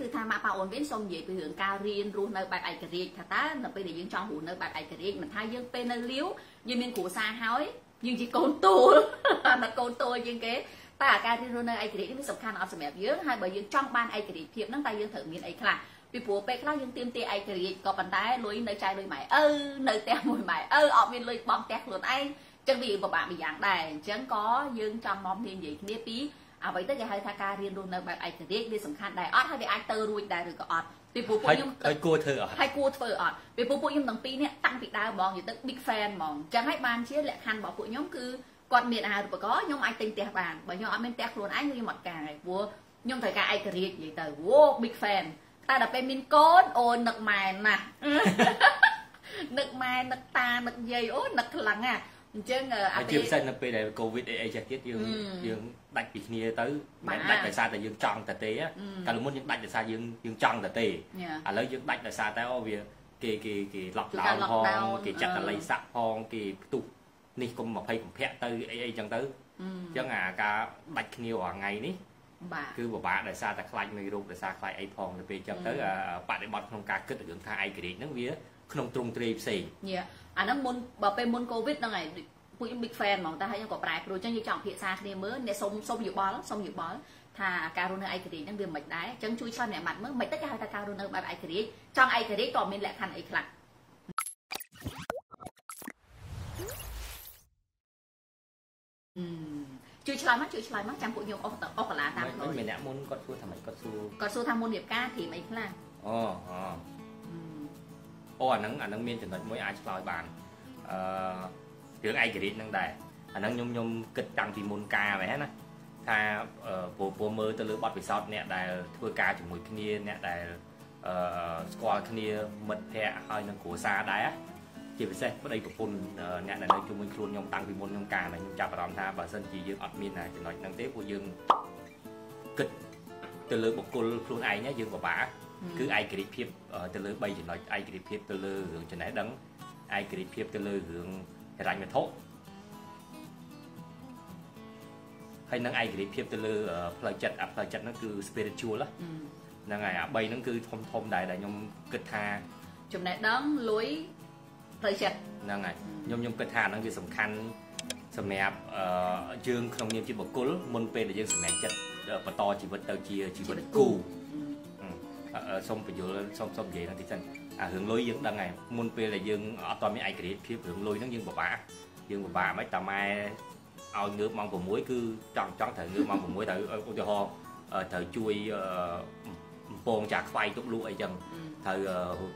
គឺថាម៉ាក់ប៉ាអូនវិញសូមនិយាយពីរឿងការរៀនរស់នៅបែបឯករាជ្យថាតើនៅពេលដែលយើងចង់រស់នៅបែបឯករាជ្យមិនថាយើងពេលនៅលាវយើងមានគ្រួសារហើយយើងជាកូនទូលនៅកូនទូលជាងគេតែអាការរៀនរស់នៅឯករាជ្យនេះវាសំខាន់អត់សម្រាប់យើងហើយបើយើងចង់បានឯករាជ្យភាពហ្នឹងតើយើងត្រូវមានអីខ្លះពីព្រោះពេលខ្លះយើងទៀមទាឯករាជ្យក៏ប៉ុន្តែលុយនៅចាយលុយម៉ែឪនៅផ្ទះមួយម៉ែឪអត់មានលុយបង់ផ្ទះខ្លួនឯងចឹងវាពិបាកម្យ៉ាងដែរអញ្ចឹងក៏យើងចង់នាំគ្នានិយាយគ្នាពី អ្វីទៅគេហៅថាការរៀនរស់នៅបែបឯករាជ្យវាសំខាន់ដែរអត់ហើយវាអាចទៅរួចដែរឬក៏អត់ពីព្រោះពួកខ្ញុំហើយគួរធ្វើអត់ហើយគួរធ្វើអត់ពីព្រោះពួកខ្ញុំទាំងពីរនេះតាំងពីដើមហ្មងនិយាយទៅ big fan ហ្មងអញ្ចឹងហើយបានជាលក្ខខណ្ឌរបស់ពួកខ្ញុំគឺគាត់មានអាហារូបករណ៍ខ្ញុំអាចទិញផ្ទះបានបើខ្ញុំអត់មានផ្ទះខ្លួនឯងខ្ញុំអត់ការទេព្រោះខ្ញុំត្រូវការឯករាជ្យនិយាយទៅវ៉ូ big fan តែដល់ពេលមានកូនអូននឹកម៉ែណាស់នឹកម៉ែនឹកតានឹកយាយអូនឹកខ្លាំងណាស់អញ្ចឹងអាជាពិសេសនៅពេលដែលកូវីដអីអីចេះទៀតយើងយើង ដាច់ពីគ្នាទៅមិនដាច់ដោយសារតែយើងចង់តែទេកាលមុនយើងដាច់ដោយសារយើងយើងចង់តែទេឥឡូវយើងដាច់ដោយសារតែអូវាគេគេគេឡុកដោនផងគេចាត់តល័យសាក់ផងគេផ្ទុះនេះកុំ20កំភៈទៅអីអីចឹងទៅអញ្ចឹងអាការដាច់គ្នារាល់ថ្ងៃនេះបាទគឺពិបាកដោយសារតែខ្លាចមេរោគដោយសារខ្លាចអីផងទៅពេលចឹងទៅបដិបត្តិក្នុងការគិតរឿងថាឯករាជ្យហ្នឹងវាក្នុងទ្រង់ទ្រាយផ្សេងយ៉ាអាហ្នឹងមុនបើពេលមុនកូវីដហ្នឹងឯង ពួកខ្ញុំ big fan ហ្មងតែហើយខ្ញុំក៏ប្រែព្រោះអញ្ចឹងយើងចង់ភាសាគ្នាមើលអ្នកសុំសុំយោបល់សុំយោបល់ថាការរស់នៅឯករាជ្យហ្នឹងវាមិនដែរអញ្ចឹងជួយឆ្លើយអ្នកបាត់មើលមិនតិចគេហៅថាការរស់នៅបែបឯករាជ្យចង់ឯករាជ្យក៏មានលក្ខខណ្ឌអីខ្លះជួយឆ្លើយមកជួយឆ្លើយមកចាំពួកខ្ញុំអស់ទៅអស់កន្លាតាមខ្លួនមានអ្នកមុនគាត់សួរថាម៉េចគាត់សួរគាត់សួរថាមុនរៀបការធីមអីខ្លះអូអូអូអាហ្នឹងអាហ្នឹងមានចំណុចមួយអាចឆ្លើយបានអឺ រឿងឯករាជ្យហ្នឹងដែរអាហ្នឹងខ្ញុំខ្ញុំគិតតាំងពីមុនការហ្នឹងណាថាព្រោះព្រោះមើលទៅលើបទពិសោធន៍អ្នកដែលធ្វើការជាមួយគ្នាអ្នកដែលអឺស្គាល់គ្នាមិត្តភ័ក្តិហើយនឹងគ្រួសារដែរជាពិសេសប្តីប្រពន្ធអ្នកដែលនៅជុំវិញខ្លួនខ្ញុំតាំងពីមុនខ្ញុំការខ្ញុំចាប់អារម្មណ៍ថាបើសិនជាយើងអត់មានចំណុចហ្នឹងទេពួកយើងគិតទៅលើបុគ្គលខ្លួនឯងយើងពិបាកគឺឯករាជ្យភាពទៅលើ3ចំណុចឯករាជ្យភាពទៅលើរឿងចំណេះដឹងឯករាជ្យភាពទៅលើរឿង ហិរញ្ញវត្ថុហើយនឹងឯករាជ្យភាពទៅលើផ្លូវចិត្តអាផ្លូវចិត្តហ្នឹងគឺ spiritual ហ្នឹងហើយអា3ហ្នឹងគឺធំធំដែរដែលខ្ញុំគិតថាចំណេះដឹងលុយផ្លូវចិត្តហ្នឹងហើយខ្ញុំខ្ញុំគិតថាហ្នឹងវាសំខាន់សម្រាប់យើងក្នុងនាមជាបុគ្គលមុនពេលដែលយើងសម្រេចចិត្តបន្តជីវិតទៅជាជីវិតគូសូមបញ្យល់សូមសូមនិយាយហ្នឹងតិចសិន អារឿងលុយយើងដឹងហើយមុនពេលដែលយើងអត់តមានឯករាជ្យភាពរឿងលុយហ្នឹងយើងពិបាកយើងពិបាកមិនតាម៉ែឲ្យងើបម៉ោង6គឺចង់ចង់ត្រូវងើបម៉ោង6ត្រូវឧទាហរណ៍ត្រូវជួយកំពងចាខ្វាយទុកលក់អីចឹងត្រូវ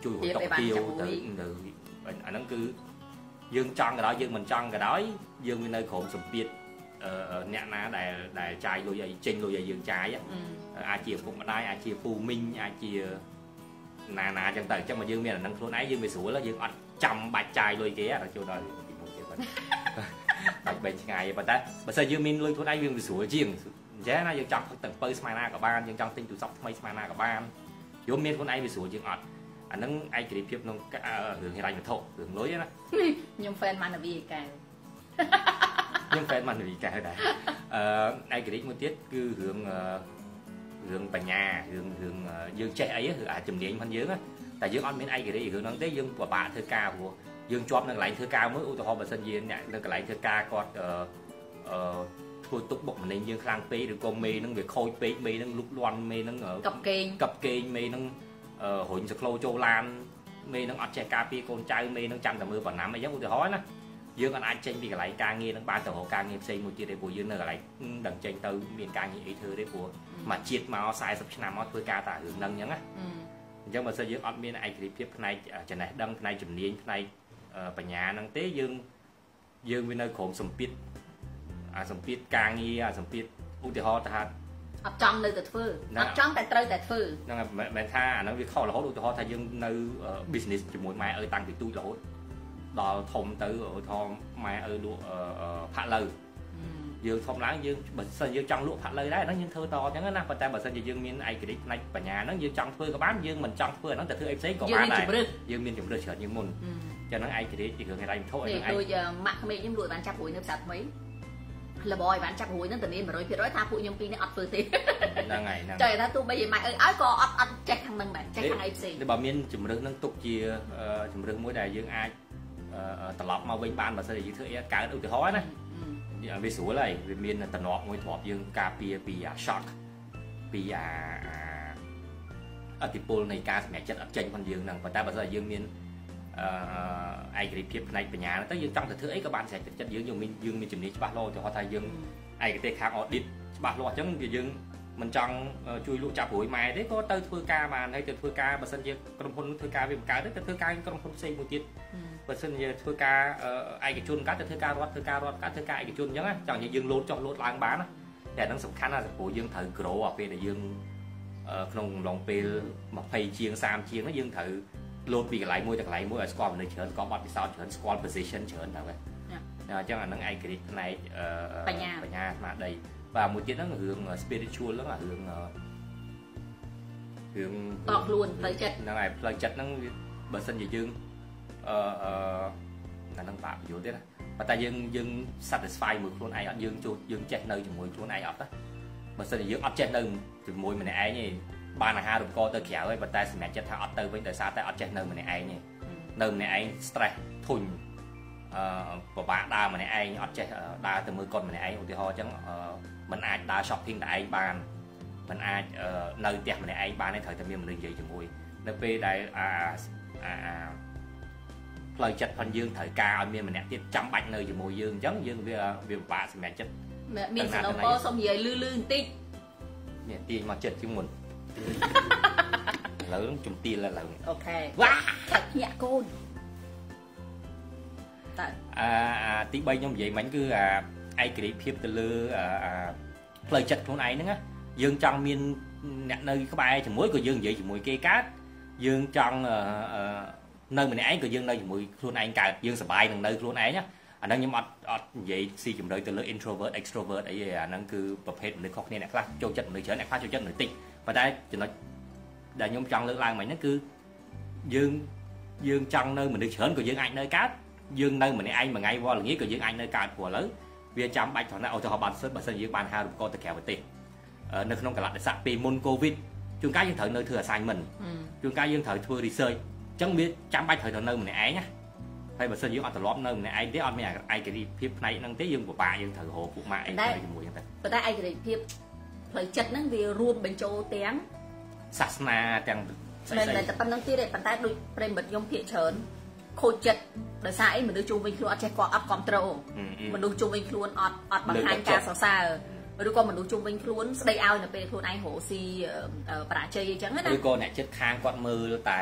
ជួយហូតតុកទាវទៅនៅអាហ្នឹងគឺយើងចង់ក៏ដោយយើងមិនចង់ក៏ដោយយើងវានៅក្រុមសម្ពាធអ្នកណាដែលដែលចាយលុយឲ្យចេញលុយឲ្យយើងចាយអាចជាពុកម្ដាយអាចជាពូមីងអាចជា ណាណាចឹងទៅអញ្ចឹងមកយើងមានអានឹងខ្លួនឯងយើងវាស្រួលយើងអត់ចាំបាច់ចាយលុយគេដល់ចូលដល់ទីមុខទៀតបាច់បែកឆ្ងាយប៉ុន្តែបើសិនយើងមានលុយខ្លួនឯងវាវាស្រួលជាងអញ្ចឹងណាយើងចង់ទឹកពៅស្មានណាក៏បានយើងចង់ទិញទូរស័ព្ទថ្មីស្មានណាក៏បានយើងមានខ្លួនឯងវាស្រួលជាងអត់អាហ្នឹងឯករាជ្យភាពក្នុងរឿងហិរញ្ញវត្ថុរឿងលុយណាខ្ញុំ fan ម៉ាណាវីឯកែវខ្ញុំ fan ម៉ាណាវីកែវដែរអឺឯករាជ្យមួយទៀតគឺរឿង រឿងបញ្ញារឿងរឿងយើងចេះអីគឺអាចជំនាញផងយើងតែយើងអត់មានឯករាជ្យរឿងហ្នឹងទេយើងពិបាកធ្វើការព្រោះយើងជាប់នៅកន្លែងធ្វើការមួយឧទាហរណ៍បើសិនជាអ្នកនៅកន្លែងធ្វើការគាត់អឺអឺធ្វើទុកបុកម្នេញយើងខ្លាំងពេកឬក៏មេហ្នឹងវាខូចពេកមេហ្នឹងលុកលាន់មេហ្នឹងកັບកេងកັບកេងមេហ្នឹងរុញសក្លោចូលឡានមេនឹងអត់ចេះការពារកូនចៅមេនឹងចាំតែមើលបណ្ណាំអីចឹងឧទាហរណ៍ណា យើងអត់អាចចេញពីកន្លែងការងារនឹងបានទៅរកការងារផ្សេងមួយទៀតទេព្រោះយើងនៅកន្លែងដឹងចេញទៅមានការងារអីធ្វើទេព្រោះមកជាតិមក40ឆ្នាំមកធ្វើការតារឿងហ្នឹងអញ្ចឹងណាអញ្ចឹងបើសិនយើងអត់មានឯករាជ្យភាពផ្នែកចំណេះដឹងផ្នែកជំនាញផ្នែកបញ្ញាហ្នឹងទេយើងយើងវានៅក្រុមសម្ពាធអាសម្ពាធការងារអាសម្ពាធឧទាហរណ៍ថាអត់ចង់នៅតែធ្វើអត់ចង់តែត្រូវតែធ្វើហ្នឹងហើយមិនមែនថាអាហ្នឹងវាខុសរហូតឧទាហរណ៍ថាយើងនៅ business ជាមួយម៉ែឪតាំងពីទូចរហូត ដល់ធំទៅឧទាហរណ៍ម៉ែឪលក់ផាក់ឡូវយើងធំឡើងយើងបើសិនយើងចង់លក់ផាក់ឡូវដែរហ្នឹងយើងធ្វើតអញ្ចឹងណាប៉ុន្តែបើសិនជាយើងមានឯករាជ្យផ្នែកបញ្ញាហ្នឹងយើងចង់ធ្វើក៏បានយើងមិនចង់ធ្វើអាហ្នឹងតែធ្វើអីផ្សេងក៏បានដែរយើងមានជំរឿច្រើនជាងមុនចឹងហ្នឹងឯករាជ្យជារឿងហិរញ្ញវត្ថុហ្នឹងឯងដូចម៉ាក់ក្មេកខ្ញុំលក់បានចាប់រួយនៅផ្សារថ្មីលបឲ្យបានចាប់រួយហ្នឹងតែមាន100%ថាពួកខ្ញុំពីរនេះអត់ធ្វើទេហ្នឹងហើយហ្នឹងចុះថាទោះបីម៉ែអើយឲ្យក៏អត់អត់ចេះខាងនឹងដែរចេះខាងអីផ្សេងបើមានជំរឹះនឹងទុកជាជំរឹះមួយដែលយើងអាច ត្រឡប់មកវិញបានបើសិនជាយើងធ្វើអីកើតឧទាហរណ៍ណាវាស្រួលហើយវាមានតំណក់មួយធ្លាប់យើងការពារពីអា shock ពីអាអតិពលនៃការសម្រេចចិត្តអត់ចេញផងយើងហ្នឹងប៉ុន្តែបើសិនជាយើងមានអឺឯករាជ្យភាពផ្នែកបញ្ញាទៅយើងចង់ទៅធ្វើអីក៏បានស្រេចចិត្តយើងយើងមានយើងមានជំនាញច្បាស់លាស់ឧទាហរណ៍ថាយើងឯកទេសខាង audit ច្បាស់លាស់អញ្ចឹងវាយើងមិនចង់ជួយលក់ចាប់ព្រួយម៉ែទេក៏ទៅធ្វើការបានហើយទៅធ្វើការបើសិនជាក្រុមហ៊ុនធ្វើការវាបង្កើតទៅធ្វើការក្រុមហ៊ុនផ្សេងមួយទៀត បើសិនជាធ្វើការឯកជនកើតទៅធ្វើការរដ្ឋធ្វើការរដ្ឋកើតធ្វើការឯកជនអញ្ចឹងចង់និយាយយើងលោតចុះលោតឡើងបានណាតែហ្នឹងសំខាន់ណាស់ព្រោះយើងត្រូវ grow អាពេលដែលយើងក្នុងកំឡុងពេល20ជាង30ជាងហ្នឹងយើងត្រូវលោតពីកន្លែងមួយទៅកន្លែងមួយឲ្យស្គាល់មនុស្សច្រើនស្គាល់បទពិសោធន៍ច្រើនស្គាល់ position ច្រើនទៅហ្នឹងអញ្ចឹងអាហ្នឹងឯករាជ្យផ្នែកបញ្ញាបញ្ញាស្មារតីបាទមួយទៀតហ្នឹងរឿង spiritual ហ្នឹងអារឿងរឿងតខ្លួនផ្លូវចិត្តហ្នឹងហើយផ្លូវចិត្តហ្នឹងបើសិនជាយើង អឺអឺអាហ្នឹងបាក់បញ្យល់ទេណាប៉ុន្តែយើងយើង satisfy មួយខ្លួនឯងអត់យើងចូលយើងចេះនៅជាមួយខ្លួនឯងអត់ណាបើសិនជាយើងអត់ចេះនៅជាមួយម្នាក់ឯងទេបានអាហាររំកទៅក្រៅហើយប៉ុន្តែសម្រាប់ចិត្តថាអត់ទៅវិញដោយសារតែអត់ចេះនៅម្នាក់ឯងទេនៅម្នាក់ឯង stress ធុញអឺពិបាកដើរម្នាក់ឯងអត់ចេះដើរទៅមើលកូនម្នាក់ឯងឧទាហរណ៍អញ្ចឹងมันអាចដើរ shopping តែឯងបានมันអាចនៅផ្ទះម្នាក់ឯងបានទេត្រូវតែមានមនុស្សនិយាយជាមួយនៅពេលដែលអាអា ផ្លូវចិត្តផងយើងត្រូវការឲ្យមានម្នាក់ទៀតចាំបាច់នៅជាមួយយើងអញ្ចឹងយើងវាវាពិបាកសម្រាប់ចិត្តមានសំណពោសុំនិយាយលឺលឺបន្តិចនេះទាញមកចិត្តជាងមុនឥឡូវជំទាលឥឡូវអូខេវ៉ាខាត់ញាក់កូនតើអាទី3ខ្ញុំនិយាយមិញគឺអាឯករាជ្យភាពទៅលើអាផ្លូវចិត្តខ្លួនឯងហ្នឹងណាយើងចង់មានអ្នកនៅក្បែរជាមួយក៏យើងនិយាយជាមួយគេកើតយើងចង់ នៅម្នាក់ឯងក៏យើងនៅជាមួយខ្លួនឯងកើតយើងសប្បាយនឹងនៅខ្លួនឯងណាអាហ្នឹងខ្ញុំអត់អត់និយាយស៊ីជម្រៅទៅលើ introvert extrovert អីទេអាហ្នឹងគឺប្រភេទមនុស្សខុសគ្នាអ្នកខ្លះចូលចិត្តមនុស្សច្រើនអ្នកខ្លះចូលចិត្តមនុស្សតិចប៉ុន្តែចំណុចដែលខ្ញុំចង់លើកឡើងមិញហ្នឹងគឺយើងយើងចង់នៅមនុស្សច្រើនក៏យើងអាចនៅកើតយើងនៅម្នាក់ឯងមួយថ្ងៃវល់ល្ងាចក៏យើងអាចនៅកើតព្រោះឥឡូវវាចាំបាច់ត្រង់ណាឧទាហរណ៍បានសិនបើសិនយើងបានហៅរំកទៅក្រៅប្រទេសនៅក្នុងកលៈទេសៈពេលមុនកូវីដជួនកាលយើងត្រូវនៅធ្វើ assignment ជួនកាលយើងត្រូវធ្វើ research អញ្ចឹងវាចាំបាច់ត្រូវទៅនៅម្នាក់ឯងណាហើយបើសិនយើងអត់ត្រឡប់នៅម្នាក់ឯងទេអត់មានឯករាជ្យភាពផ្នែកហ្នឹងទេយើងពិបាកយើងត្រូវរកពួកម៉ាក់ឯងទៅជាមួយហ្នឹងតែប៉ុន្តែឯករាជ្យភាពផ្លូវចិត្តហ្នឹងវារួមបញ្ចូលទាំងសាសនាទាំងស្អីស្អីតែប៉ុណ្្នឹងទៀតទេប៉ុន្តែដូចប្រិមត្តខ្ញុំភាកច្រើនខូចចិត្តដោយសារអីមនុស្សជុំវិញខ្លួនអត់ចេះគាត់អត់គ្រប់ត្រូលមនុស្សជុំវិញខ្លួនអត់អត់បង្ហាញការសរសើរ ឬក៏មនុស្សជុំវិញខ្លួនស្ដីឲ្យនៅពេលខ្លួនឯងរកស៊ីបរាជ័យអញ្ចឹងណាឬក៏អ្នកចិត្តខាងគាត់មើលតែ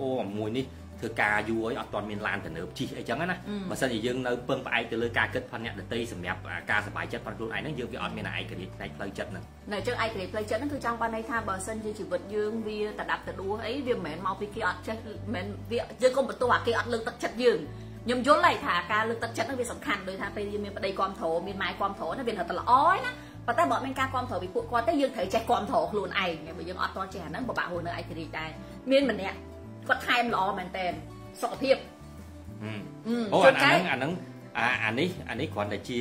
អូមួយនេះធ្វើការយូរអីអត់ទាន់មានឡានទំនើបជិះអីចឹងណាបើសិនជាយើងនៅពឹងផ្អែកទៅលើការគិតផងអ្នកដតីសម្រាប់ការសប្បាយចិត្តផងខ្លួនឯងហ្នឹងយើងវាអត់មានឯករាជ្យផ្នែកផ្លូវចិត្តហ្នឹងនៅចឹងឯករាជ្យផ្លូវចិត្តហ្នឹងគឺចង់បានន័យថាបើសិនជាជីវិតយើងវាតដាប់តដួសអីវាមិនមែនមកពីគេអត់ចេះមិនវាយើងកុំបន្ទោសអាគេអត់លើកទឹកចិត្តយើង ខ្ញុំយល់ហើយថាការលើកទឹកចិត្តហ្នឹងវាសំខាន់ដោយថាពេលយើងមានប្តីគ្រប់គ្រងមានម៉ែគ្រប់គ្រងណាវាត្រូវតែល្អណាប៉ុន្តែបើអត់មានការគ្រប់គ្រងពីពួកគាត់ទេយើងត្រូវចេះគ្រប់គ្រងខ្លួនឯងបើយើងអត់តចេះអាហ្នឹងពិបាករស់នៅឯករាជ្យដែរមានម្នាក់គាត់ថែមល្អមែនតើសុខភាពអូអាហ្នឹងអាហ្នឹងអាអានេះអានេះគ្រាន់តែជា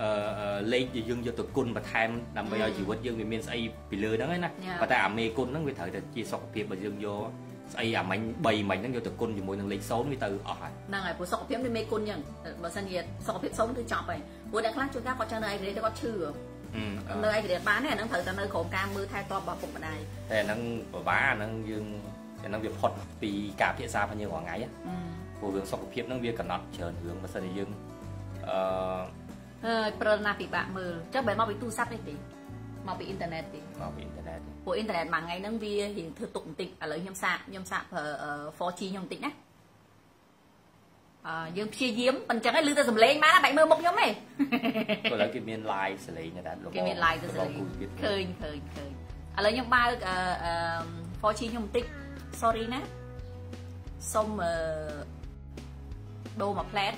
អឺលេខយើងយកទៅគុណបន្ថែមដើម្បីឲ្យជីវិតយើងវាមានស្អីពីលើហ្នឹងណាប៉ុន្តែអាមេគុណហ្នឹងវាត្រូវតែជាសុខភាពបើយើងយក ស្អីអាមិញ3មិញហ្នឹងយកទៅគុណជាមួយនឹងលេខ0វាទៅអស់ហើយហ្នឹងហើយព្រោះសុខភាពវាមេគុណអញ្ចឹងបើសិនជាសុខភាព0គឺចប់ហើយព្រោះអ្នកខ្លះជួនកាលគាត់ចង់នៅឯក្រេតែគាត់ឈឺនៅឯក្រេបានទេអាហ្នឹងត្រូវតែនៅក្រុមការមើលថែទាំរបស់ពុកម្ដាយតែអាហ្នឹងពិបាកអាហ្នឹងយើងអាហ្នឹងវាផុតពីការពិភាក្សារបស់យើងរាល់ថ្ងៃព្រោះរឿងសុខភាពហ្នឹងវាកំណត់ច្រើនរឿងបើសិនជាយើងអឺហើយព្រិលណាពិបាកមើលចុះបែរមកពីទូរស័ព្ទនេះទេមកពីអ៊ីនធឺណិតទេមកពីអ៊ីនធឺណិត ព្រោះអ៊ីនធឺណិតមួយថ្ងៃហ្នឹងវារៀងធ្វើទុកបន្តិចឥឡូវខ្ញុំសាកខ្ញុំសាកប្រើ 4G ខ្ញុំបន្តិចណាអឺយើងព្យាយាមប៉ុន្តែចឹងឯងឮតែសំឡេងមកបាច់មើលមុខខ្ញុំទេព្រោះឥឡូវគេមាន live សំឡេងដែរគេមាន live ទៅសំឡេងឃើញឃើញឃើញឥឡូវខ្ញុំបើកអឺ 4G ខ្ញុំបន្តិច sorry ណាសុំអឺដូរមួយផ្លែត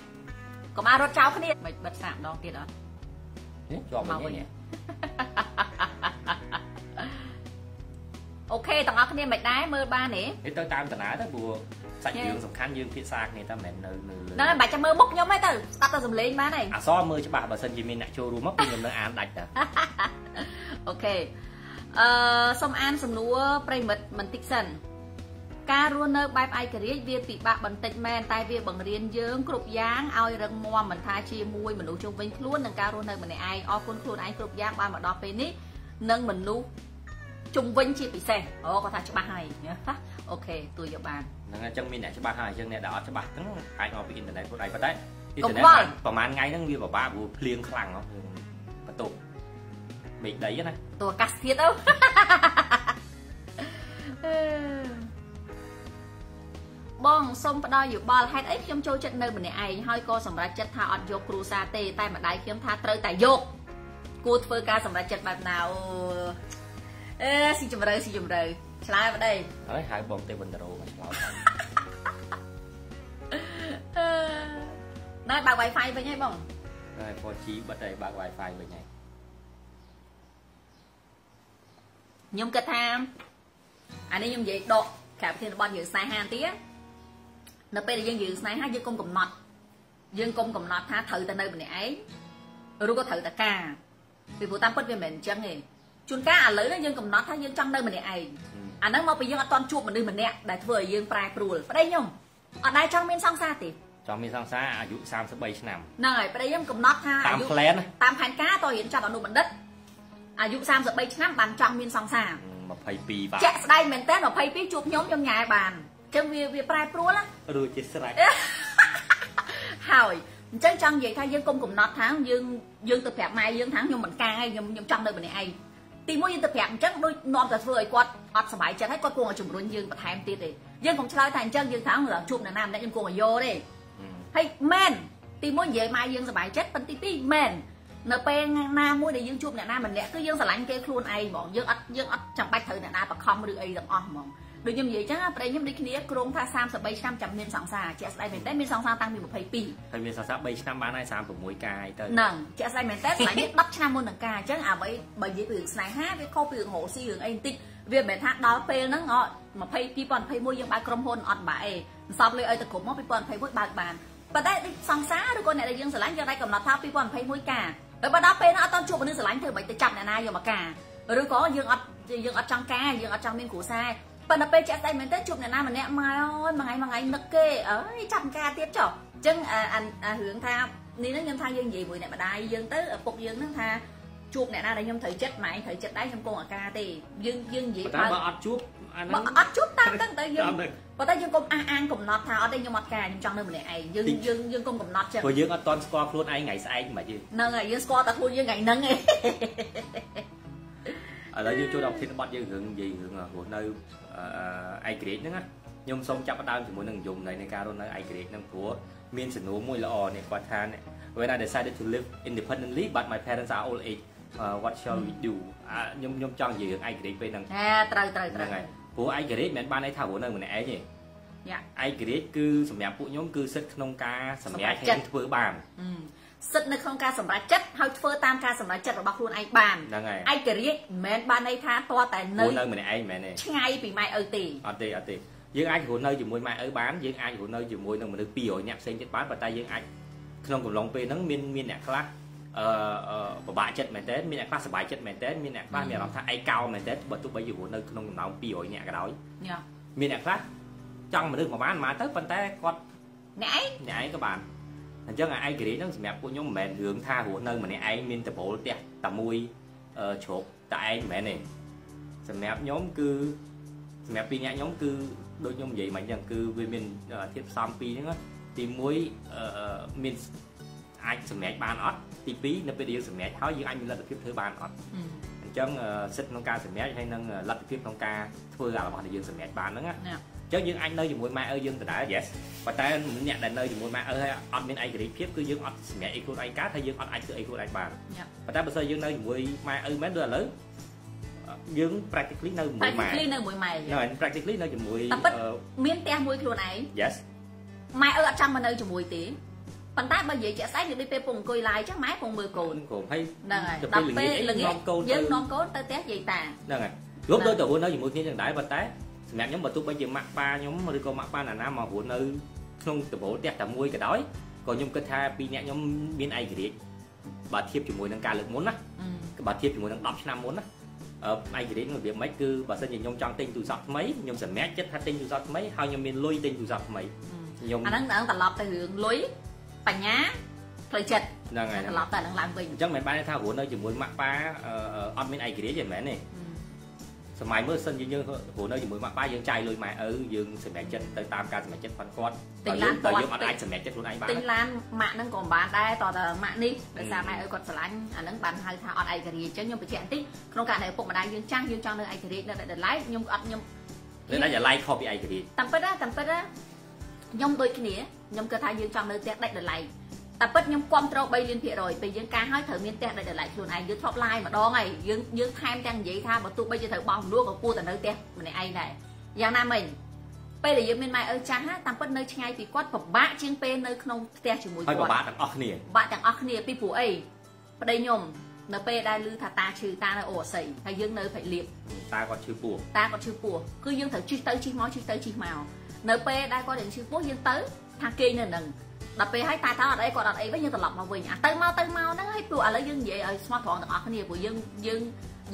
កុំអារត់ចោលគ្នាមិនបិទសាកម្ដងទៀតអត់នេះជាប់វិញនេះ អូខេទាំងអស់គ្នាមិនដែរមើលបានទេនេះទៅតាមតាណាទៅព្រោះសាច់រឿងសំខាន់យើងភាសាគ្នាតែមិននៅនៅហ្នឹងហើយបាច់ចាំមើលមុខខ្ញុំទេទៅស្ដាប់តែសំឡេងបានហើយអសមើលច្បាស់បើសិនជាមានអ្នកចូលរួមមកខ្ញុំនឹងអានដាច់តាអូខេអឺសូមអានសំណួរប្រិមិត្តបន្តិចសិនការរស់នៅបែបឯករាជ្យវាពិបាកបន្តិចមែនតែវាបង្រៀនយើងគ្រប់យ៉ាងឲ្យរឹងមាំមិនថាជាមួយមនុស្សជុំវិញខ្លួននិងការរស់នៅម្នាក់ឯងអរគុណខ្លួនឯងគ្រប់យ៉ាងបានមកដល់ពេលនេះនិងមនុស្ស ជុំវិញជាពិសេសអូគាត់ថាច្បាស់ហើយអូខេទួយយកបានហ្នឹងអញ្ចឹងមានអ្នកច្បាស់ហើយអញ្ចឹងអ្នកដែលអត់ច្បាស់ហ្នឹងអាចមកពីអ៊ីនធឺណិតខ្លួនឯងប៉ុន្តែអ៊ីនធឺណិតប្រហែលថ្ងៃហ្នឹងវាពិបាកព្រោះភ្លៀងខ្លាំងហ៎បន្ទប់មេឃដីណាតួអាកាសធាតុទៅបងសូមផ្ដល់យោបល់ហេតុអីខ្ញុំចូលចិត្តនៅម្នាក់ឯងហើយក៏សម្រេចចិត្តថាអត់យកគ្រូសាទេតែម្ដាយខ្ញុំថាត្រូវតែយកគួរធ្វើការសម្រេចចិត្តបែបណាអូ អេស៊ីជំរឿស៊ីជំរឿឆ្លើយប្តីហើយហៅបងទេវន្តរោមកឆ្លើយណែបើក Wi-Fi វិញហើយបងហើយ 4G បិទហើយបើក Wi-Fi វិញហើយខ្ញុំគិតថាអានេះខ្ញុំនិយាយដកក្រៅប្រធានបទយើងស្នេហាទៀតនៅពេលដែលយើងយើងស្នេហាយើងកុំកំណត់យើងកុំកំណត់ថាត្រូវតែនៅម្នាក់ឯងឬក៏ត្រូវតែការពីព្រោះតាមពិតវាមិនមែនអញ្ចឹងទេ ជួនកាលឥឡូវនេះយើងកំណត់ថាយើងចង់នៅម្នាក់ឯងអាហ្នឹងមកពីយើងអត់តន់ជួបមនុស្សម្នាក់ដែលធ្វើឲ្យយើងប្រែប្រួលប្តីខ្ញុំអត់ដែរចង់មានសង្សារទេចង់មានសង្សារអាយុ33ឆ្នាំហ្នឹងហើយប្តីខ្ញុំកំណត់ថាអាយុតាមផ្លែនតាមផែនការតរៀនចាប់អនុបណ្ឌិតអាយុ33ឆ្នាំបានចង់មានសង្សារ22បាទចាក់ស្ដែងមែនតើ22ជួបខ្ញុំខ្ញុំញ៉ែបានចឹងវាវាប្រែប្រួលរួចជាស្រេចហើយអញ្ចឹងចង់និយាយថាយើងកុំកំណត់ថាយើងយើងទៅប្រាប់ម៉ែយើងថាខ្ញុំមិនការហើយខ្ញុំខ្ញុំចង់នៅម្នាក់ឯង ទីមួយយើងទៅប្រាប់អញ្ចឹងដូចនាំតែធ្វើឲ្យគាត់អត់សុបាយចិត្តហើយគាត់គួរឲ្យជំរុញយើងបន្ថែមទៀតទេយើងកុំឆ្លើយថាអញ្ចឹងយើងថាជួបអ្នកណាម្នាក់ខ្ញុំគួរឲ្យយកទេហើយមែនទីមួយនិយាយម៉ែយើងសុបាយចិត្តប៉ុន្តែទី2មែននៅពេលណាមួយដែលយើងជួបអ្នកណាម្នាក់គឺយើងស្រឡាញ់គេខ្លួនឯងហ្មងយើងអត់យើងអត់ចាំបាច់ត្រូវអ្នកណាបខំឬអីទាំងអស់ហ្មង ដូចខ្ញុំនិយាយចឹងប្តីខ្ញុំដូចគ្នាគ្រងថា33ឆ្នាំចាំមានសង្សារជាក់ស្ដែងមែនតើមានសង្សារតាំងពី22ហើយមានសង្សារ3ឆ្នាំបានហើយ36កាយទៅហ្នឹងជាក់ស្ដែងមែនតើស្លាញ់10ឆ្នាំមុននឹងការអញ្ចឹងអ្វីបើនិយាយពីរឿងស្នេហាវាខុសពីរឿងរកស៊ីរឿងអីបន្តិចវាមិនមែនថាដល់ពេលហ្នឹងអត់2021យើងបើកក្រុមហ៊ុនអត់បាក់អេសពលុយឲ្យទៅគ្រប់មក2021បើកបានប៉ុន្តែសង្សារឬក៏អ្នកដែលយើងស្រឡាញ់យើងដែរកំណត់ថា2021ការហើយបើដល់ពេលហ្នឹងអត់តន់ជួបមនុស្សស្រឡាញ់ធ្វើមិនទៅចាប់អ្នកណាយកមកការឬក៏យើងអត់យើងអត់ចង់ការយើងអត់ចង់មានគ្រួសារ ប៉ុន្តែពេលជាក់ស្ដែងមែនទេជួបអ្នកណាម្នាក់មកអើយមួយថ្ងៃមួយថ្ងៃនឹកគេអើយចាប់ការទៀតចុះអញ្ចឹងអារឿងថានេះហ្នឹងខ្ញុំថាយើងនិយាយមួយអ្នកម្ដាយយើងទៅឪពុកយើងហ្នឹងថាជួបអ្នកណាដែលខ្ញុំត្រូវចិត្តម៉ែត្រូវចិត្តដែរខ្ញុំគង់អាការទេយើងយើងនិយាយបើបើអត់ជួបអាហ្នឹងអត់ជួបតាមហ្នឹងទៅយើងប៉ុន្តែយើងកុំអះអាងកំណត់ថាអត់ទេខ្ញុំអត់ការខ្ញុំចង់នៅម្នាក់ឯងយើងយើងយើងកុំកំណត់ចឹងព្រោះយើងអត់តន់ស្គាល់ខ្លួនឯងថ្ងៃស្អែកមិនទេហ្នឹងហើយយើងស្គាល់តែខ្លួនយើងថ្ងៃហ្នឹងឯងឥឡូវយើងចូលដល់ប្រធានបទយើងរឿងនិយាយរឿងរស់នៅ ឯករាជ្យហ្នឹងណាខ្ញុំសូមចាប់ផ្ដើមជាមួយនឹងយមនៃនៃការរស់នៅឯករាជ្យហ្នឹងព្រោះមានសំណួរមួយល្អនេះគាត់ថា when I decided to live independently but my parents are old age uh, what shall we do ខ្ញុំខ្ញុំចង់និយាយរឿងឯករាជ្យពេលហ្នឹងហេត្រូវត្រូវត្រូវហ្នឹងហើយព្រោះឯករាជ្យមិនមែនបានន័យថារស់នៅម្នាក់ឯងទេយ៉ាឯករាជ្យគឺសម្រាប់ពួកខ្ញុំគឺសិទ្ធិក្នុងការសម្រេចឲ្យធ្វើបាន សិទ្ធិនៅក្នុងការសម្រេចចិត្តហើយធ្វើតាមការសម្រេចចិត្តរបស់ខ្លួនឯងបានហ្នឹងហើយឯករាជ្យមិនមែនបានន័យថាតតែនៅនៅម្នាក់ឯងមិនមែនទេឆ្ងាយពីម៉ែឪទេអត់ទេអត់ទេយើងអាចរស់នៅជាមួយម៉ែឪបានយើងអាចរស់នៅជាមួយនឹងមនុស្ស200នាក់ផ្សេងទៀតបានប៉ុន្តែយើងអាចក្នុងកំឡុងពេលហ្នឹងមានមានអ្នកខ្លះអឺពិបាកចិត្តមែនតើមានអ្នកខ្លះសប្បាយចិត្តមែនតើមានអ្នកខ្លះមានអារម្មណ៍ថាឯកោមែនតើបើទោះបីយើងរស់នៅក្នុងកំណើម200នាក់ក៏ដោយមានអ្នកខ្លះចង់មនុស្សមកបានមកទៅប៉ុន្តែគាត់អ្នកឯងអ្នកឯងក៏បាន អញ្ចឹងអាឯករាជ្យហ្នឹងសម្រាប់ពួកខ្ញុំមិនមែនរឿងថារស់នៅម្នាក់ឯងមានតបូលផ្ទះតែមួយជ្រប់តែឯងមិនមែនទេសម្រាប់ខ្ញុំគឺសម្រាប់ពីរអ្នកខ្ញុំគឺដូចខ្ញុំនិយាយមកអញ្ចឹងគឺវាមានធៀបផ្សំពីរហ្នឹងទី1មានអាចសម្រេចបានអត់ទី2នៅពេលដែលយើងសម្រេចហើយយើងអាចមានលទ្ធភាពធ្វើបានអត់អញ្ចឹងសិទ្ធិក្នុងការសម្រេចហើយនឹងលទ្ធភាពក្នុងការធ្វើរបស់ដែលយើងសម្រេចបានហ្នឹងណា ចឹងយើងអាចនៅជាមួយម៉ែឪយើងដដែល yes ប៉ុន្តែអ្នកដែលនៅជាមួយម៉ែឪហើយអត់មានឯករាជ្យភាពគឺយើងអត់សម្រាប់អីខ្លួនឯងកើតហើយយើងអត់អាចធ្វើអីខ្លួនឯងបានប៉ុន្តែបើសិនយើងនៅជាមួយម៉ែឪមែនដូចឥឡូវយើង practically នៅជាមួយម៉ែ practically នៅជាមួយម៉ែហ្នឹង practically នៅជាមួយមានផ្ទះមួយខ្លួនឯង yes ម៉ែឪអត់ចាំមកនៅជាមួយទេប៉ុន្តែបើនិយាយជាក់ស្ដែងគឺដូចពេលពងអង្គុយឡាយចឹងម៉ែពងមើលកូនកូនហើយហ្នឹងហើយដល់ពេលល្ងាចយើងនាំកូនទៅផ្ទះយាយតាហ្នឹងហើយរួមដូចទៅនៅជាមួយគ្នាចឹងដែរប៉ុន្តែ សម្រាប់ខ្ញុំបើទោះបីជាម៉ាក់ប៉ាខ្ញុំឬក៏ម៉ាក់ប៉ាណាណាមករស់នៅក្នុងដំបូលផ្ទះតែមួយក៏ដោយក៏ខ្ញុំគិតថាពីរអ្នកខ្ញុំមានឯករាជ្យបើធៀបជាមួយនឹងការលើកមុនណាបើធៀបជាមួយនឹង10ឆ្នាំមុនណាឯករាជ្យរបៀបម៉េចគឺបើសិនជាខ្ញុំចង់ទិញទូរស័ព្ទថ្មីខ្ញុំសម្រេចចិត្តថាទិញទូរស័ព្ទថ្មីហើយខ្ញុំមានលុយទិញទូរស័ព្ទថ្មីខ្ញុំអាហ្នឹងហ្នឹងត្រឡប់ទៅរឿងលុយបញ្ញាផ្លូវចិត្តហ្នឹងហើយត្រឡប់ទៅឡើងឡើងវិញអញ្ចឹងមិនបានថារស់នៅជាមួយម៉ាក់ប៉ាអត់មានឯករាជ្យទេមែនទេ សម័យមើលសិនយើងយើងរស់នៅជាមួយម៉ាក់ប៉ាយើងចាយលុយម៉ែឪយើងសម្រេចចិត្តទៅតាមការសម្រេចចិត្តគាត់គាត់ទិញឡានគាត់យើងអត់អាចសម្រេចចិត្តខ្លួនឯងបានទិញឡានម៉ាក់ហ្នឹងក៏មិនបានដែរតើតើម៉ាក់នេះដោយសារម៉ែឪគាត់ស្រឡាញ់អាហ្នឹងបានហៅថាអត់ឯករាជ្យអញ្ចឹងខ្ញុំបញ្ជាក់បន្តិចក្នុងករណីឪពុកម្ដាយយើងចាស់យើងចង់នៅឯករាជ្យនៅដល់ឡៃខ្ញុំអត់ខ្ញុំនៅដល់ឡៃខុសពីឯករាជ្យតាមពិតណាតាមពិតណាខ្ញុំដូចគ្នាខ្ញុំគិតថាយើងចង់នៅផ្ទះដាច់ដល់ឡៃ តែពិតខ្ញុំគ្រប់គ្រង3លានភាគរយពេលយើងការឲ្យត្រូវមានផ្ទះដាច់ដល់ឡៃខ្លួនឯងយើងធ្លាប់ឡាយម្ដងហើយយើងយើងថែមទាំងនិយាយថាបើទោះបីជាត្រូវបោះមនុស្សក៏គួរតែនៅផ្ទះម្នាក់ឯងដែរយ៉ាងណាមិញពេលដែលយើងមានម៉ែឪចាស់តាមពិតនៅឆ្ងាយពីគាត់ពិបាកជាងពេលនៅក្នុងផ្ទះជាមួយគាត់ហើយពិបាកទាំងអស់គ្នាពិបាកទាំងអស់គ្នាពីព្រោះអីប្តីខ្ញុំនៅពេលដែលឮថាតាឈឺតានៅអូអស័យហើយយើងនៅភ័យលៀបតាគាត់ឈឺពោះតាគាត់ឈឺពោះគឺយើងត្រូវជិះទៅជិះមកជិះទៅជិះមកនៅពេលដែលគាត់រៀងឈឺពោះយើងទៅថាគេងនៅនឹង ដល់ពេលហើយតាថាអត់អីគាត់អត់អីវិញយើងត្រឡប់មកវិញអាទៅមកទៅមកហ្នឹងហើយព្រោះឥឡូវយើងនិយាយឲ្យស្មោះត្រង់ទាំងអស់គ្នាព្រោះយើងយើង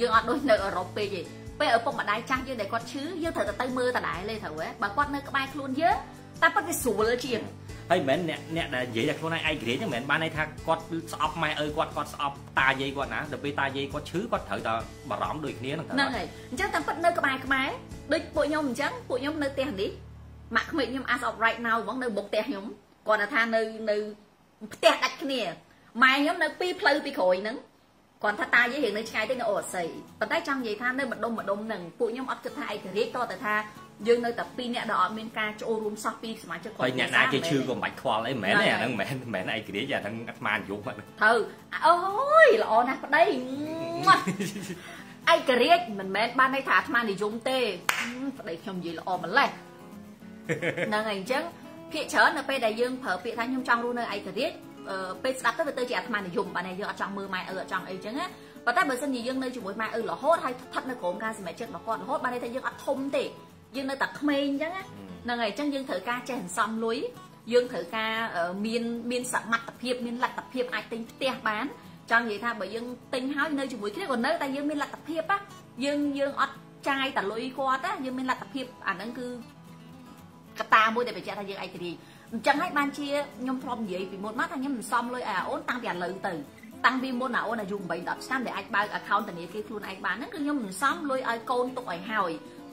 យើងអត់ដូចនៅអឺរ៉ុបពេកទេពេលឪពុកម្ដាយចាស់យើងដែលគាត់ឈឺយើងត្រូវតែទៅមើលតដែរលេត្រូវហ៎បើគាត់នៅក្បែរខ្លួនយើងតែប៉ុតវាស្រួលជាងហើយមិនមែនអ្នកអ្នកដែលនិយាយថាខ្លួនឯងឯករាជ្យហ្នឹងមិនមែនបានន័យថាគាត់ស្អប់ម៉ែឪគាត់គាត់ស្អប់តាយាយគាត់ណាដល់ពេលតាយាយគាត់ឈឺគាត់ត្រូវតែបារម្ភដូចគ្នាហ្នឹងហ្នឹងហើយអញ្ចឹងតាមពិតនៅក្បែរខ្មែរដូចពួកខ្ញុំអញ្ចឹងពួកខ្ញុំនៅផ្ទះនេះម៉ាក់ក្មេកខ្ញុំ as of right now ហ្មងនៅមុខផ្ទះខ្ញុំ គាត់ថានៅនៅផ្ទះដាច់គ្នាម៉ែខ្ញុំនៅពីរផ្លូវពីក្រោយហ្នឹងគាត់ថាតាយាយរៀងនៅឆ្ងាយទៅនៅអូអស័យប៉ុន្តែចង់និយាយថានៅម្ដុំម្ដុំហ្នឹងពួកខ្ញុំអត់គិតថាឯករាជ្យតតែថាយើងនៅតែពីរអ្នកដែលអត់មានការចូលរួមសោះពីសមាជិកគាត់ហើយអ្នកណាគេឈឺក៏មិនបាច់ខ្វល់អីមិនមែនទេអាហ្នឹងមិនមែនមិនមែនឯករាជ្យអាហ្នឹងអាត្មានិយមត្រូវអូយល្អណាស់ប្តីឯករាជ្យមិនមែនបានន័យថាអាត្មានិយមទេប្តីខ្ញុំនិយាយល្អម្លេះហ្នឹងហើយអញ្ចឹង ភាកច្រើននៅពេលដែលយើងប្រើពាក្យថាខ្ញុំចង់រស់នៅឯករាជ្យពេលស្ដាប់ទៅវាទៅជាអាត្មានិយមបាទយើងអត់ចង់មើលម៉ែឪអត់ចង់អីចឹងណាប៉ុន្តែបើសិនជាយើងនៅជាមួយម៉ែឪរហូតហើយស្ថិតនៅក្រោមការសម្រេចចិត្តរបស់គាត់រហូតបានន័យថាយើងអត់ធំទេយើងនៅតែក្មេងអញ្ចឹងហ្នឹងហើយអញ្ចឹងយើងត្រូវការចេះសន្សំលុយយើងត្រូវការមានមានសមត្ថភាពមានលទ្ធភាពអាចទិញផ្ទះបានចង់និយាយថាបើយើងទិញហើយនៅជាមួយគ្នាក៏នៅតែយើងមានលទ្ធភាពណាយើងយើងអត់ចាយតែលុយគាត់ណាយើងមានលទ្ធភាពអាហ្នឹងគឺ កត្តាមួយដែលបញ្ជាក់ថាយើងឯករាជ្យអញ្ចឹងហើយបានជាខ្ញុំធ្លាប់និយាយពីមុនមកថាខ្ញុំមិនសមលុយឲ្យអាអូនតាំងពីឥឡូវទៅតាំងពីមុនអាអូនអាយុ8 10ឆ្នាំដែលអាចបើក account ធនាគារខ្លួនឯងបានហ្នឹងគឺខ្ញុំមិនសមលុយឲ្យកូនទុកឲ្យហើយ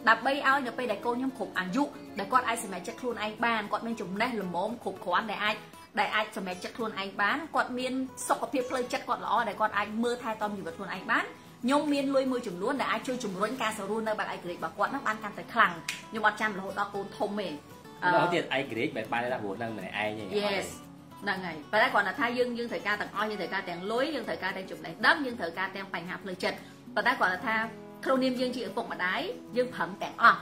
ដើម្បីឲ្យនៅពេលដែលកូនខ្ញុំគ្រប់អាយុដែលគាត់អាចសម្រេចចិត្តខ្លួនឯងបានគាត់មានចំណេះល្មមគ្រប់គ្រាន់ដែលអាចដែលអាចសម្រេចចិត្តខ្លួនឯងបានគាត់មានសុខភាពផ្លូវចិត្តគាត់ល្អដែលគាត់អាចមើលថែទាំជីវិតខ្លួនឯងបាន ខ្ញុំមានលុយមួយចំនួនដែលអាចជួយជំរុញការសរុបនៅបែបឯករាជ្យរបស់គាត់ហ្នឹងបានកាន់តែខ្លាំងខ្ញុំអត់ចាំរហូតដល់កូនធំទេដល់ទៀតឯករាជ្យមិនបានថាព្រោះនៅម្នាក់ឯងទេ Yes ហ្នឹងហើយប៉ុន្តែគ្រាន់តែថាយើងយើងត្រូវការទាំងអស់យើងត្រូវការទាំងលុយយើងត្រូវការទាំងចំណេះដឹងយើងត្រូវការទាំងបញ្ហាផ្លូវចិត្តប៉ុន្តែគ្រាន់តែថាក្នុងនាមយើងជាឪពុកម្ដាយយើងប្រឹងទាំងអស់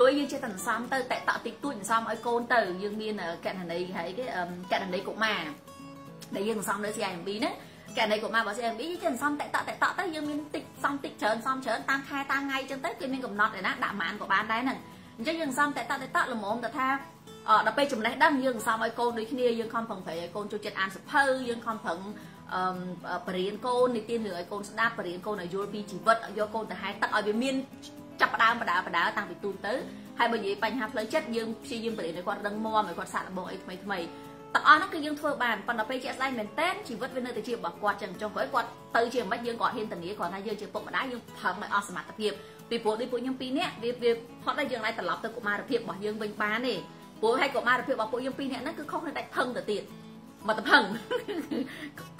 លុយយើងចេះតែសន្សំទៅតែតតិចតួចសន្សំឲ្យកូនទៅយើងមានកណន័យហីគេកណន័យកុមារដែលយើងសន្សំនៅ CIMB ហ្នឹង កណន័យកុមាររបស់ CIMB យើងចេះសន្សំតែតតែតទៅយើងមានតិចសំតិចច្រើនសំច្រើនតាមខែតាមថ្ងៃអញ្ចឹងទៅគេមានកំណត់ឯណាដាក់ម៉ានក៏បានដែរហ្នឹងអញ្ចឹងយើងសំតែតតែតល្មមទៅថាដល់ពេលចំណេះដឹងយើងសំឲ្យកូនដូចគ្នាយើងខំប្រឹងប្រែងឲ្យកូនចូលចិត្តអានសភៅយើងខំប្រឹងអឺបរៀនកូននិទានរឿងឲ្យកូនស្ដាប់បរៀនកូនឲ្យយល់ពីជីវិតយកកូនទៅហែទឹកឲ្យវាមានចាប់ផ្ដើមបដាបដាតាំងពីទូទៅហើយបើនិយាយបញ្ហាផ្លូវចិត្តយើងព្យាយាមបរៀនឲ្យគាត់ដឹងមមឲ្យគាត់សាកល្បងអីថ្មីថ្មី ទាំងអស់ហ្នឹងគឺយើងធ្វើបានប៉ុន្តែពេលជាក់ស្ដែងមែនតើជីវិតវានៅតែជារបស់គាត់ចឹងចុះក្រោយគាត់ទៅជាមិនយើងគាត់ហ៊ានធានាគាត់ថាយើងជាពុកម្ដាយយើងប្រឹងឲ្យអស់សមត្ថភាពពីព្រោះដូចពួកខ្ញុំពីរនាក់វាវាផុតហើយយើងអាចត្រឡប់ទៅកុមារភាពរបស់យើងវិញបានទេព្រោះហើយកុមារភាពរបស់ពួកយើងពីរនាក់ហ្នឹងគឺខុសនៅតែផឹងទៅទៀតមកទៅផឹង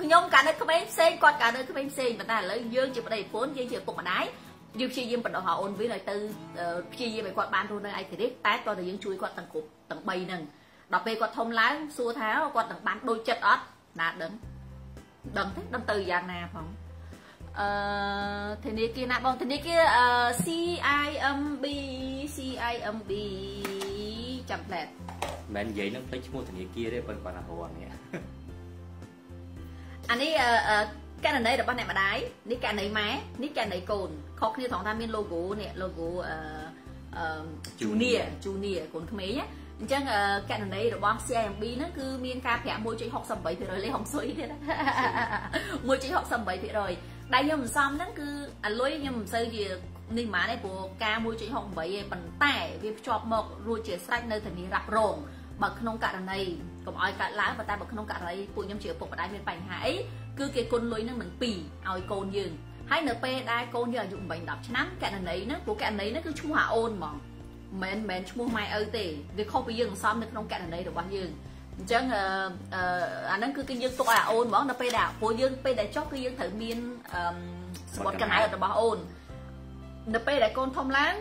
ខ្ញុំកាលនៅក្មេងផ្សេងគាត់កាលនៅក្មេងផ្សេងប៉ុន្តែឥឡូវយើងជាប្តីប្រពន្ធយើងជាពុកម្ដាយយើងព្យាយាមបណ្ដោះឲ្យអូនវិញឲ្យទៅព្យាយាមឲ្យគាត់បានរស់នៅឯករាជ្យតែតើតើយើងជួយគាត់ទាំងគ្រប់ទាំង3ហ្នឹង ដល់ពេលគាត់ធំឡើងសួរថាគាត់នឹងបានដូចចិត្តអត់ណាដឹងដឹងទេដឹងទៅយ៉ាងណាផងអឺធនាគារណាបងធនាគារ CIMB CIMB ចាំផ្លែតមិននិយាយនឹងពេញឈ្មោះធនាគារទេប៉ុន្តែគាត់ណារងនេះអានេះករណីរបស់អ្នកម្ដាយនេះករណីម៉ែនេះករណីកូនខុសគ្នាត្រង់ថាមាន logo នេះ logo អឺ junior junior កូនក្មេងណា អញ្ចឹងកណន័យរបស់ CIMB ហ្នឹងគឺមានការប្រាក់1.68%លេខហុងស៊ុយទៀត1.68%ដដែលខ្ញុំមិនសមហ្នឹងគឺអាលុយខ្ញុំមិនសូវជានេះហ្មងទេព្រោះការ1.68ឯងប៉ុន្តែវាភ្ជាប់មករួចជាស្រេចនៅធានារ៉ាប់រងបើក្នុងករណីកុំឲ្យកើតឡើងប៉ុន្តែបើក្នុងករណីពួកខ្ញុំជាឪពុកម្ដាយមានបញ្ហាអីគឺគេគុណលុយហ្នឹងនឹង2ឲ្យកូនយើងហើយនៅពេលដែលកូនយើងអាយុ8 10ឆ្នាំករណីហ្នឹងព្រោះករណីហ្នឹងគឺឈ្មោះអាអូនហ្មង មិនមែនឈ្មោះម៉ែឪទេវាខុសពីយើងសំនៅក្នុងករណីរបស់យើងអញ្ចឹងអឺអាហ្នឹងគឺគឺយើងទុកឲ្យអាអូនហ្មងដល់ពេលដែលពួកយើងពេលដែលចុះគឺយើងត្រូវមានអឺសម្បត្តិកណៅរបស់អូននៅពេលដែលកូនធំឡើង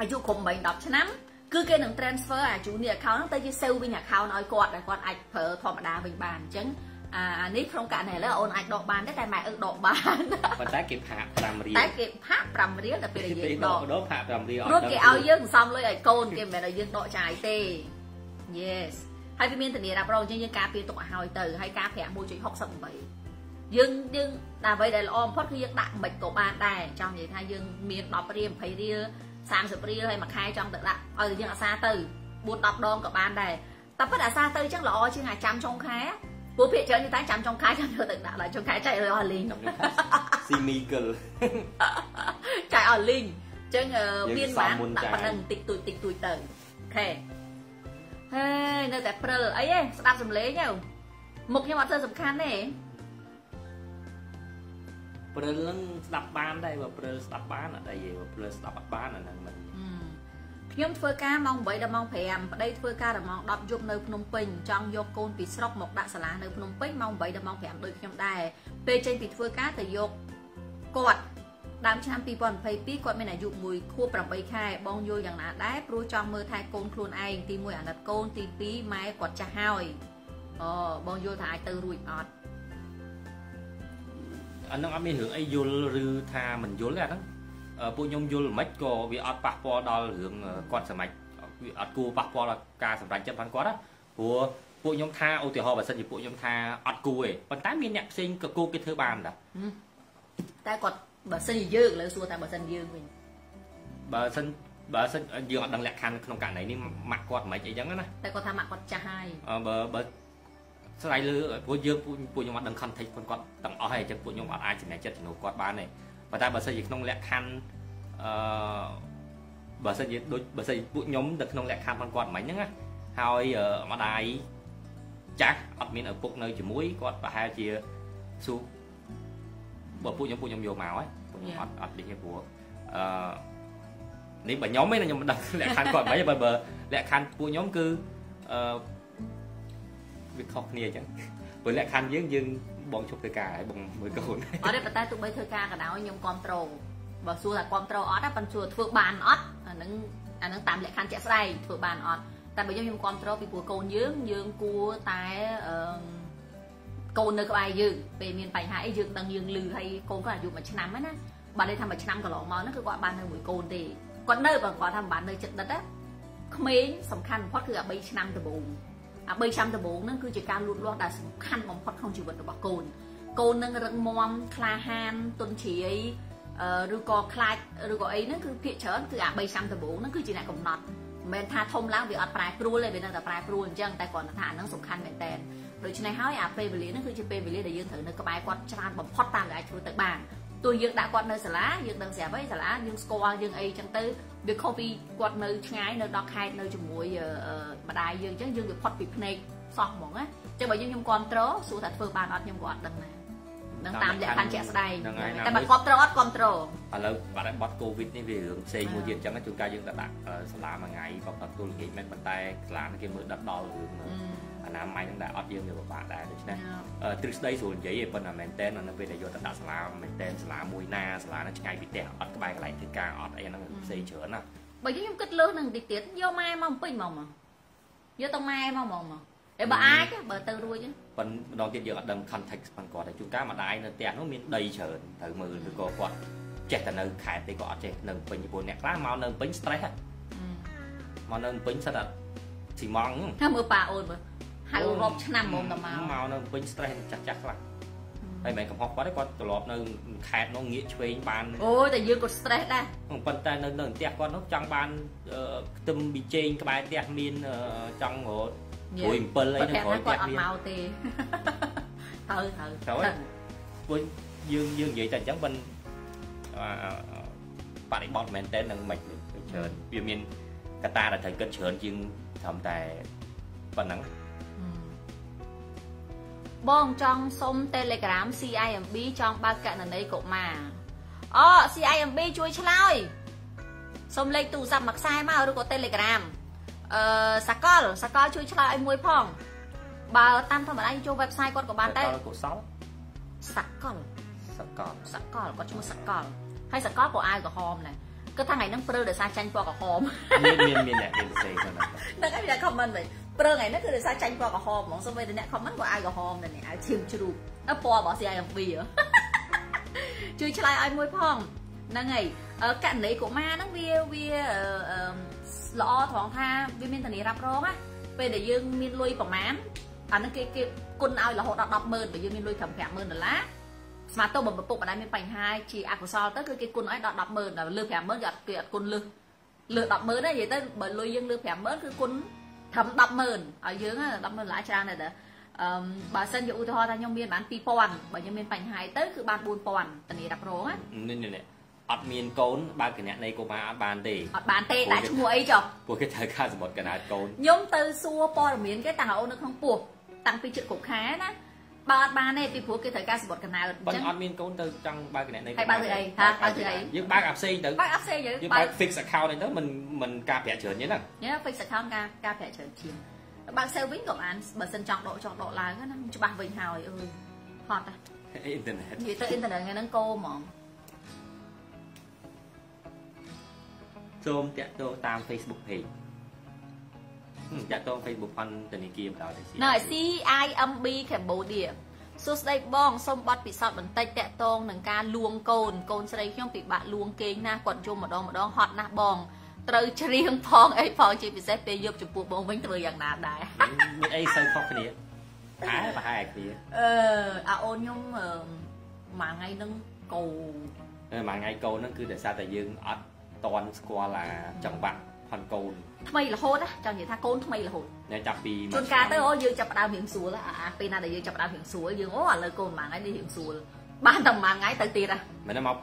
អាយុគ្រប់8 10ឆ្នាំគឺគេនឹង transfer អា junior account ហ្នឹងទៅជា save វិញ account ឲ្យគាត់ដែលគាត់អាចប្រើធម្មតាវិញបានអញ្ចឹង អានេះក្នុងករណីឥឡូវអូនអាចដកបានដែរតែម៉ែឪដកបានប៉ុន្តែគេផាក5រៀលតែគេផាក5រៀលដល់ពេលយើងដកដកផាក5រៀលព្រោះគេឲ្យយើងសំលុយឲ្យកូនគេមិនមែនឲ្យយើងដកចាយទេ Yes ហើយវាមានធានារ៉ាប់រងអញ្ចឹងយើងការពារទុកឲ្យហើយទៅហើយការប្រាក់1.68យើងយើងដល់អ្វីដែលល្អបំផុតគឺយើងដាក់មិនក៏បានដែរចង់និយាយថាយើងមាន10រៀល20រៀល30រៀលហើយមួយខែចង់ទៅដាក់ឲ្យយើងអាសាទៅ4 10ដងក៏បានដែរតែពិតអាសាទៅអញ្ចឹងល្អជាងអាចាំចុងខែ ព្រោះភាគច្រើនតែចាំចុងខែចាំយកទៅដាក់ដល់ចុងខែចែកឲ្យអស់លីងស៊ីមីគលចែកឲ្យលីងអញ្ចឹងមានបានដាក់ប៉ុណ្ណឹងតិចតួចតិចតួចទៅអូខេហើយនៅតែព្រិលអីហ៎ស្ដាប់សំឡេងទៅមុខខ្ញុំអត់ទៅសំខាន់ទេព្រិលនឹងស្ដាប់បានដែរបើព្រិលស្ដាប់បានអត់អីទេបើព្រិលស្ដាប់អត់បានអាហ្នឹងមិន ខ្ញុំធ្វើការម៉ោង8ដល់ម៉ោង5ប្តីធ្វើការដល់ម៉ោង10យប់នៅភ្នំពេញចង់យកកូនពីស្រុកមកដាក់សាលានៅភ្នំពេញម៉ោង8ដល់ម៉ោង5ដូចខ្ញុំដែរពេលចេញពីធ្វើការទៅយកគាត់ដើមឆ្នាំ2022គាត់មានអាយុ1ខួប8ខែបងយល់យ៉ាងណាដែរព្រោះចង់មើលថែកូនខ្លួនឯងទី1អាណិតកូនទី2ម៉ែគាត់ចាស់ហើយអូបងយល់ថាអាចទៅរួចអត់អានឹងអត់មានរឿងអីយល់ឬថាមិនយល់ទេអាហ្នឹង ពួកខ្ញុំយល់មិនក៏វាអត់ប៉ះពាល់ដល់រឿងគាត់សម្រេចវាអត់គួរប៉ះពាល់ដល់ការសម្រេចចិត្តរបស់គាត់ណាព្រោះពួកខ្ញុំថាឧទាហរណ៍បើសិនជាពួកខ្ញុំថាអត់គួរទេប៉ុន្តែមានអ្នកផ្សេងក៏គួរគេធ្វើបានដែរតែគាត់បើសិនជាយើងលើសួរតែបើសិនយើងវិញបើសិនបើសិនយើងអត់ដឹងលក្ខខណ្ឌក្នុងករណីនេះម៉ាក់គាត់មិនអីចឹងណាតែគាត់ថាម៉ាក់គាត់ចាស់ហើយអឺបើបើស្រាយលើព្រោះយើងពួកខ្ញុំអត់ដឹង context គាត់គាត់ទាំងអស់ហើយអញ្ចឹងពួកខ្ញុំអត់អាចចំណេះចិត្តជំនួសគាត់បានទេ ប៉ុន្តែបើសិនជាក្នុងលក្ខខណ្ឌអឺបើសិនជាដូចបើសិនពួកខ្ញុំនៅក្នុងលក្ខខណ្ឌរបស់គាត់មិញហ្នឹងណាហើយម្ដាយចាស់អត់មានឪពុកនៅជាមួយគាត់ប្រហែលជាស៊ូបើពួកខ្ញុំពួកខ្ញុំយកមកហើយពួកខ្ញុំអត់អត់នេះទេព្រោះអឺនេះបើខ្ញុំឯងខ្ញុំមិនដឹងលក្ខខណ្ឌគាត់មិនបើបើលក្ខខណ្ឌពួកខ្ញុំគឺអឺវាខុសគ្នាអញ្ចឹងព្រោះលក្ខខណ្ឌយើងយើង បងជប់ធ្វើការហើយបងមើលកូនអត់ទេប៉ុន្តែទោះបីធ្វើការក៏ដោយខ្ញុំគ្រប់ត្រូលបើសួរថាគ្រប់ត្រូលអត់ណាប៉ុន្តែសួរធ្វើបានអត់អានឹងអានឹងតាមលក្ខខណ្ឌជាក់ស្ដែងធ្វើបានអត់តែបើខ្ញុំខ្ញុំគ្រប់ត្រូលពីព្រោះកូនយើងយើងគួរតែអឺកូននៅក្បែរយើងពេលមានបញ្ហាអីយើងដឹងយើងលឺហើយកូនគាត់អាយុមួយឆ្នាំហ្នឹងណាបើន័យថាមួយឆ្នាំកន្លងមកហ្នឹងគឺគាត់បាននៅមួយកូនទេគាត់នៅបើគាត់ថាមិនបាននៅចិត្តដិតណាក្មេងសំខាន់បំផុតគឺអា3ឆ្នាំដំបូង អា3ឆ្នាំដំបូងហ្នឹងគឺជាការលូតលាស់ដែលសំខាន់បំផុតក្នុងជីវិតរបស់កូនកូននឹងរឹងមាំក្លាហានទុនជ្រាយឬក៏ខ្លាចឬក៏អីហ្នឹងគឺភាកច្រើនគឺអា3ឆ្នាំដំបូងហ្នឹងគឺជាអ្នកកំណត់មិនមែនថាធំឡើងវាអត់ប្រែប្រួលទេវានៅតែប្រែប្រួលអញ្ចឹងតែគាត់ថាអាហ្នឹងសំខាន់មែនតើដូច្នេះហើយអាពេលវេលាហ្នឹងគឺជាពេលវេលាដែលយើងត្រូវនៅក្បែរគាត់ច្រើនបំផុតតាមដែលអាចធ្វើទៅបាន ទោះយើងដាក់គាត់នៅសាលាយើងដឹងស្រាប់ហើយសាលាយើងស្គាល់យើងអីចឹងទៅវាខុសពីគាត់នៅឆ្ងាយនៅដល់ខេត្តនៅជាមួយម្ដាយយើងចឹងយើងវាផុតពីភ្នែកសោះហ្មងណាចឹងបើយើងខ្ញុំគ្រប់ត្រូលសួរថាធ្វើបានអត់ខ្ញុំក៏អត់ដឹងដែរនឹងតាមលក្ខខណ្ឌជាក់ស្ដែងតែបើគ្រប់ត្រូលអត់គ្រប់ត្រូលឥឡូវបាត់ហើយបត់កូវីដនេះវារឿងផ្សេងមួយទៀតអញ្ចឹងជួនកាលយើងទៅដាក់សាលាមួយថ្ងៃក៏បាត់ទូលគេមែនប៉ុន្តែសាលាគេមើលដល់ដល់រឿង អនាម័យនឹងដែរអត់យើងវាពិបាកដែរដូច្នេះទ្រឹស្ដីស្រួលនិយាយឯប៉ុន្តែមែនតើនៅពេលដែលយកទៅដាក់សាលាមែនតើសាលាមួយណាសាលានឹងឆ្ងាយពីផ្ទះអត់ក្បែរកន្លែងធ្វើការអត់អីហ្នឹងផ្សេងច្រើនណាបើខ្ញុំគិតលើនឹងតិចទៀតយកម៉ែមកពេញមកមកយកទៅម៉ែមកមកមកតែបើអាចបើទៅរួចប៉ុន្តែម្ដងទៀតយើងអត់ដឹង context ផងគាត់តែជួនកាលម្ដាយនៅផ្ទះនោះមានដីច្រើនត្រូវមើលឬក៏គាត់ចេះតែនៅខេត្តទេក៏អត់ចេះនៅពេញពីព្រោះអ្នកខ្លះមកនៅពេញ stress ហ៎មកនៅពេញសិតតែស៊ីម៉ងថាមើលប៉ាអូនមើល ហៅរាប់ឆ្នាំហ្មងតមកមកនៅពេញ stress ចាស់ចាស់ខ្លះហើយមិនកំហុសគាត់ទេគាត់ត្រឡប់នៅខេត្តនោះងាកឆ្វេងបានអូតែយើងក៏ stress ដែរប៉ុន្តែនៅនៅផ្ទះគាត់នោះចង់បានខ្ទឹមប៊ីចេងក្បែរផ្ទះមានចង់រត់ព្រួយ7អីហ្នឹងគាត់អត់មកទេត្រូវត្រូវត្រូវពួកយើងយើងនិយាយតែអញ្ចឹងមិនបរិបត្តិមែនតើនឹងមិនច្រើនវាមានកត្តាដែលត្រូវគិតច្រើនជាងត្រឹមតែប៉ុណ្ណឹង បងចង់សុំ Telegram CIMB ចង់បើកកណន័យកុមារអូ CIMB ជួយឆ្លើយសុំលេខទូរស័ព្ទមួយខ្សែមកឬក៏ Telegram អឺសកលសកលជួយឆ្លើយឲ្យមួយផងបើតាមធម្មតាចូល website គាត់ក៏បានដែរកុសលសកលសកលសកលគាត់ឈ្មោះសកលហើយសកលក៏អាវក្រហមដែរគឺថាថ្ងៃហ្នឹងព្រើដោយសារចាញ់ពណ៌ក្រហមមានមានមានអ្នកមានសេហ្នឹងហ្នឹងហើយអ្នក comment វិញ ព្រើថ្ងៃហ្នឹងគឺដោយសារចាញ់ពណ៌ក្រហមហ្មងសូម្បីតែអ្នក comment ក៏អាវក្រហមដែរនេះអាវឈាមជ្រូកអើពណ៌របស់ CIMB ជួយឆ្លើយឲ្យមួយផងហ្នឹងហើយកណនីកុមារហ្នឹងវាវាល្អត្រង់ថាវាមានធានារ៉ាប់រងណាពេលដែលយើងមានលុយប្រមាណអាហ្នឹងគេគេគុណឲ្យរហូតដល់100000បើយើងមានលុយត្រឹម50000ដុល្លារស្មាតទៅបើពុកបណ្ដាមានបញ្ហាជាអកុសលទៅគឺគេគុណឲ្យដល់100000ដល់លើ50000គេអត់គេអត់គុណលើសលើ100000ទេនិយាយទៅបើលុយយើងលើ50000គឺគុណ ត្រឹម100000ឲ្យយើង100000ដុល្លារច្រើនដែរអឺបើសិនជាឧទាហរណ៍ថាខ្ញុំមានបាន2000បើខ្ញុំមានបញ្ហាទៅគឺបាន4000តានីរ៉ាប់រងណានេះអត់មានកូនបើកណៈនៃកុមារអត់បានទេអត់បានទេតែឈ្មោះអីចុះពួកគេត្រូវការសម្បត្តិកណាតកូនខ្ញុំទៅសួរព័ត៌មានគេតាំងអូននៅក្នុងពោះតាំងពីជិតគ្រប់ខែណា បើអត់បានទេពីព្រោះគេត្រូវការសម្បត្តិកណៅអញ្ចឹងអត់មានកូនទៅចង់បើកកណៅនៃហើយបើធ្វើអីថាបើធ្វើអីយើងបើកអាផ្សេងទៅបើកអាផ្សេងយើងបើក fix account នេះទៅមិនមិនការប្រាក់ច្រើនទេហ្នឹងយេ fix account ការការប្រាក់ច្រើនជាងបើក save វិញក៏បានបើសិនចង់ដកចង់ដកឡើងណាច្បាស់វិញហើយអើយហត់ណាអ៊ីនធឺណិតនិយាយទៅអ៊ីនធឺណិតថ្ងៃហ្នឹងកោហ្មងសូមតាក់ទងតាម Facebook page តាក់ទង Facebook ផនធនាគារបន្តទៅណ៎ CIMB Cambodia សួស្តីបងសូមប័ណ្ណពិសោធន៍បន្តិចតាក់ទងនឹងការលួងកូនកូនស្រីខ្ញុំពិបាកលួងគេងណាស់គាត់យំម្ដងម្ដងហត់ណាស់បងត្រូវច្រៀងផងអីផងជាពិសេសពេលយប់ចំពោះបងវិញធ្វើយ៉ាងណាដែរមានអីសូវខុសគ្នាប្រហែលប្រហែលគ្នាអឺអាអូនខ្ញុំមួយថ្ងៃហ្នឹងកោមួយថ្ងៃកោហ្នឹងគឺដោយសារតែយើងអត់តន់ស្គាល់អាចង្វាក់ផនកូន ថ្មីរហូតណាចង់និយាយថាកូនថ្មីរហូតញ៉ាំចាប់ពីជួនកាលទៅអូយើងចាប់ផ្ដើមរៀងស្រួលអាពេលណាដែលយើងចាប់ផ្ដើមរៀងស្រួលយើងអូឥឡូវកូនមួយថ្ងៃនេះរៀងស្រួលបានតែមួយថ្ងៃទៅទៀតហ៎មែនទេមក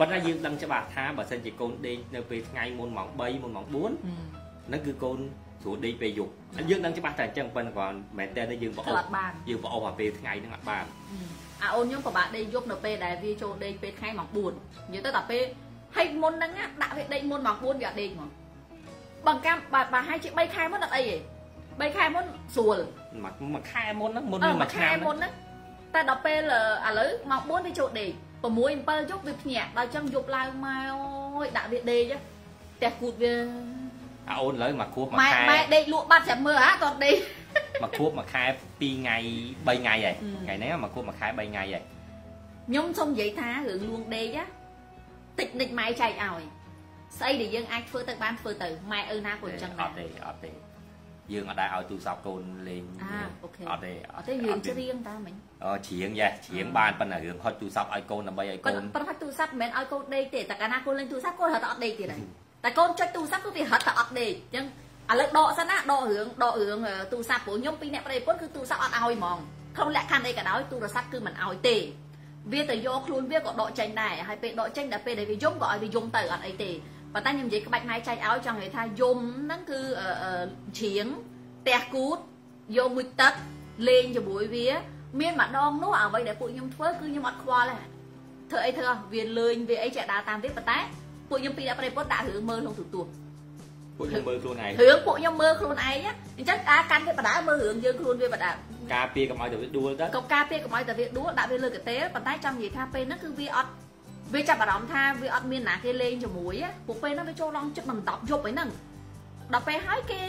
ប៉ុន្តែយើងដឹងច្បាស់ថាបើសិនជាកូនដេកនៅពេលថ្ងៃមុនម៉ោង3មុនម៉ោង4ហ្នឹងគឺកូនស្រួលដេកពេលយប់យើងដឹងច្បាស់តែអញ្ចឹងប៉ុន្តែគ្រាន់មែនតើយើងប្រអប់យើងប្រអប់អាពេលថ្ងៃហ្នឹងអត់បានអាអូនខ្ញុំពិបាកដេកយប់នៅពេលដែលវាចូលដេកពេលថ្ងៃម៉ោង4និយាយទៅតែពេលហើយមុនហ្នឹងដាក់វាដេកមុនម៉ោង4វាអត់ដេកហ្មង បង្កាំបើបើឲ្យជា3ខែមុនអត់អីទេ3ខែមុនស្រួលមួយខែមុនហ្នឹងមុនមួយខែមុនហ្នឹងតែដល់ពេលឥឡូវម៉ោង4វាចូលដេក6 7យប់វាភ្ញាក់ដល់ចឹងយប់ឡើងមកអើយដាក់វាដេកផ្ទះគូតវាអាអូនលើមកខួបមួយខែម៉ែដេកលក់បាត់ចាំមើលហ่าតដេកមកខួបមួយខែ2ថ្ងៃ3ថ្ងៃហើយថ្ងៃនេះមកខួបមួយខែ3ថ្ងៃហើយខ្ញុំសុំនិយាយថារឿងលួងដេកតិចនិចម៉ែចែកឲ្យ ស្អីដែលយើងអាចធ្វើទៅបានធ្វើទៅម៉ែឪណាក៏អញ្ចឹងដែរអត់ទេអត់ទេយើងអត់ដែរឲ្យទូរស័ព្ទកូនលេងអត់ទេអត់ទេយើងច្រៀងតាមិញអូច្រៀងយ៉េច្រៀងបានប៉ុន្តែរឿងហុចទូរស័ព្ទឲ្យកូនដើម្បីឲ្យកូនប៉ុន្តែទូរស័ព្ទមិនមែនឲ្យកូនដេកទេតែកាលណាកូនលេងទូរស័ព្ទកូនរត់តែអត់ដេកទៀតហើយតែកូនចុចទូរស័ព្ទគឺវារត់តែអត់ដេកអញ្ចឹងឥឡូវដកសិនណាដករឿងដករឿងទូរស័ព្ទព្រោះខ្ញុំពីអ្នកប្រិយពុនគឺទូរស័ព្ទអត់ឲ្យហ្មងក្នុងលក្ខខណ្ឌអីក៏ដោយទូរស័ព្ទគឺមិនឲ្យទេវាទៅយកខ្លួនវាក៏ដកចេញដែរហើយពេលដកចេញដល់ពេលដែលវាយំក៏ឲ្យវាយំទៅអត់អីទេ ប៉ុន្តែខ្ញុំនិយាយក្បាច់ម៉ែចែកឲ្យចង់និយាយថាយំហ្នឹងគឺជ្រៀងផ្ទះគូតយកមួយទឹកលេងជាមួយវា មានម្ដងនោះអ្វីដែលពួកខ្ញុំធ្វើគឺខ្ញុំអត់ខ្វល់ទេធ្វើអីធ្វើវាលេងវាអីចេះដើរតាមវាប៉ុន្តែពួកខ្ញុំពីអ្នកប្រិពុតដាក់រឿងមើលក្នុងទូទួពួកខ្ញុំមើលខ្លួនឯងរឿងពួកខ្ញុំមើលខ្លួនឯងអញ្ចឹងការកាន់វាបដាមើលរឿងយើងខ្លួនវាបដាការពារកុំឲ្យតែវាដួលទៅក៏ការពារកុំឲ្យតែវាដួលដាក់វាលើកតេលប៉ុន្តែចង់និយាយថាពេលហ្នឹងគឺវាអត់ វាចាប់អារម្មណ៍ថាវាអត់មានណាគេលេងជាមួយពួកពេលហ្នឹងវាចូលឡងចិត្តមិន10យប់អីហ្នឹងដល់ពេលហើយគេ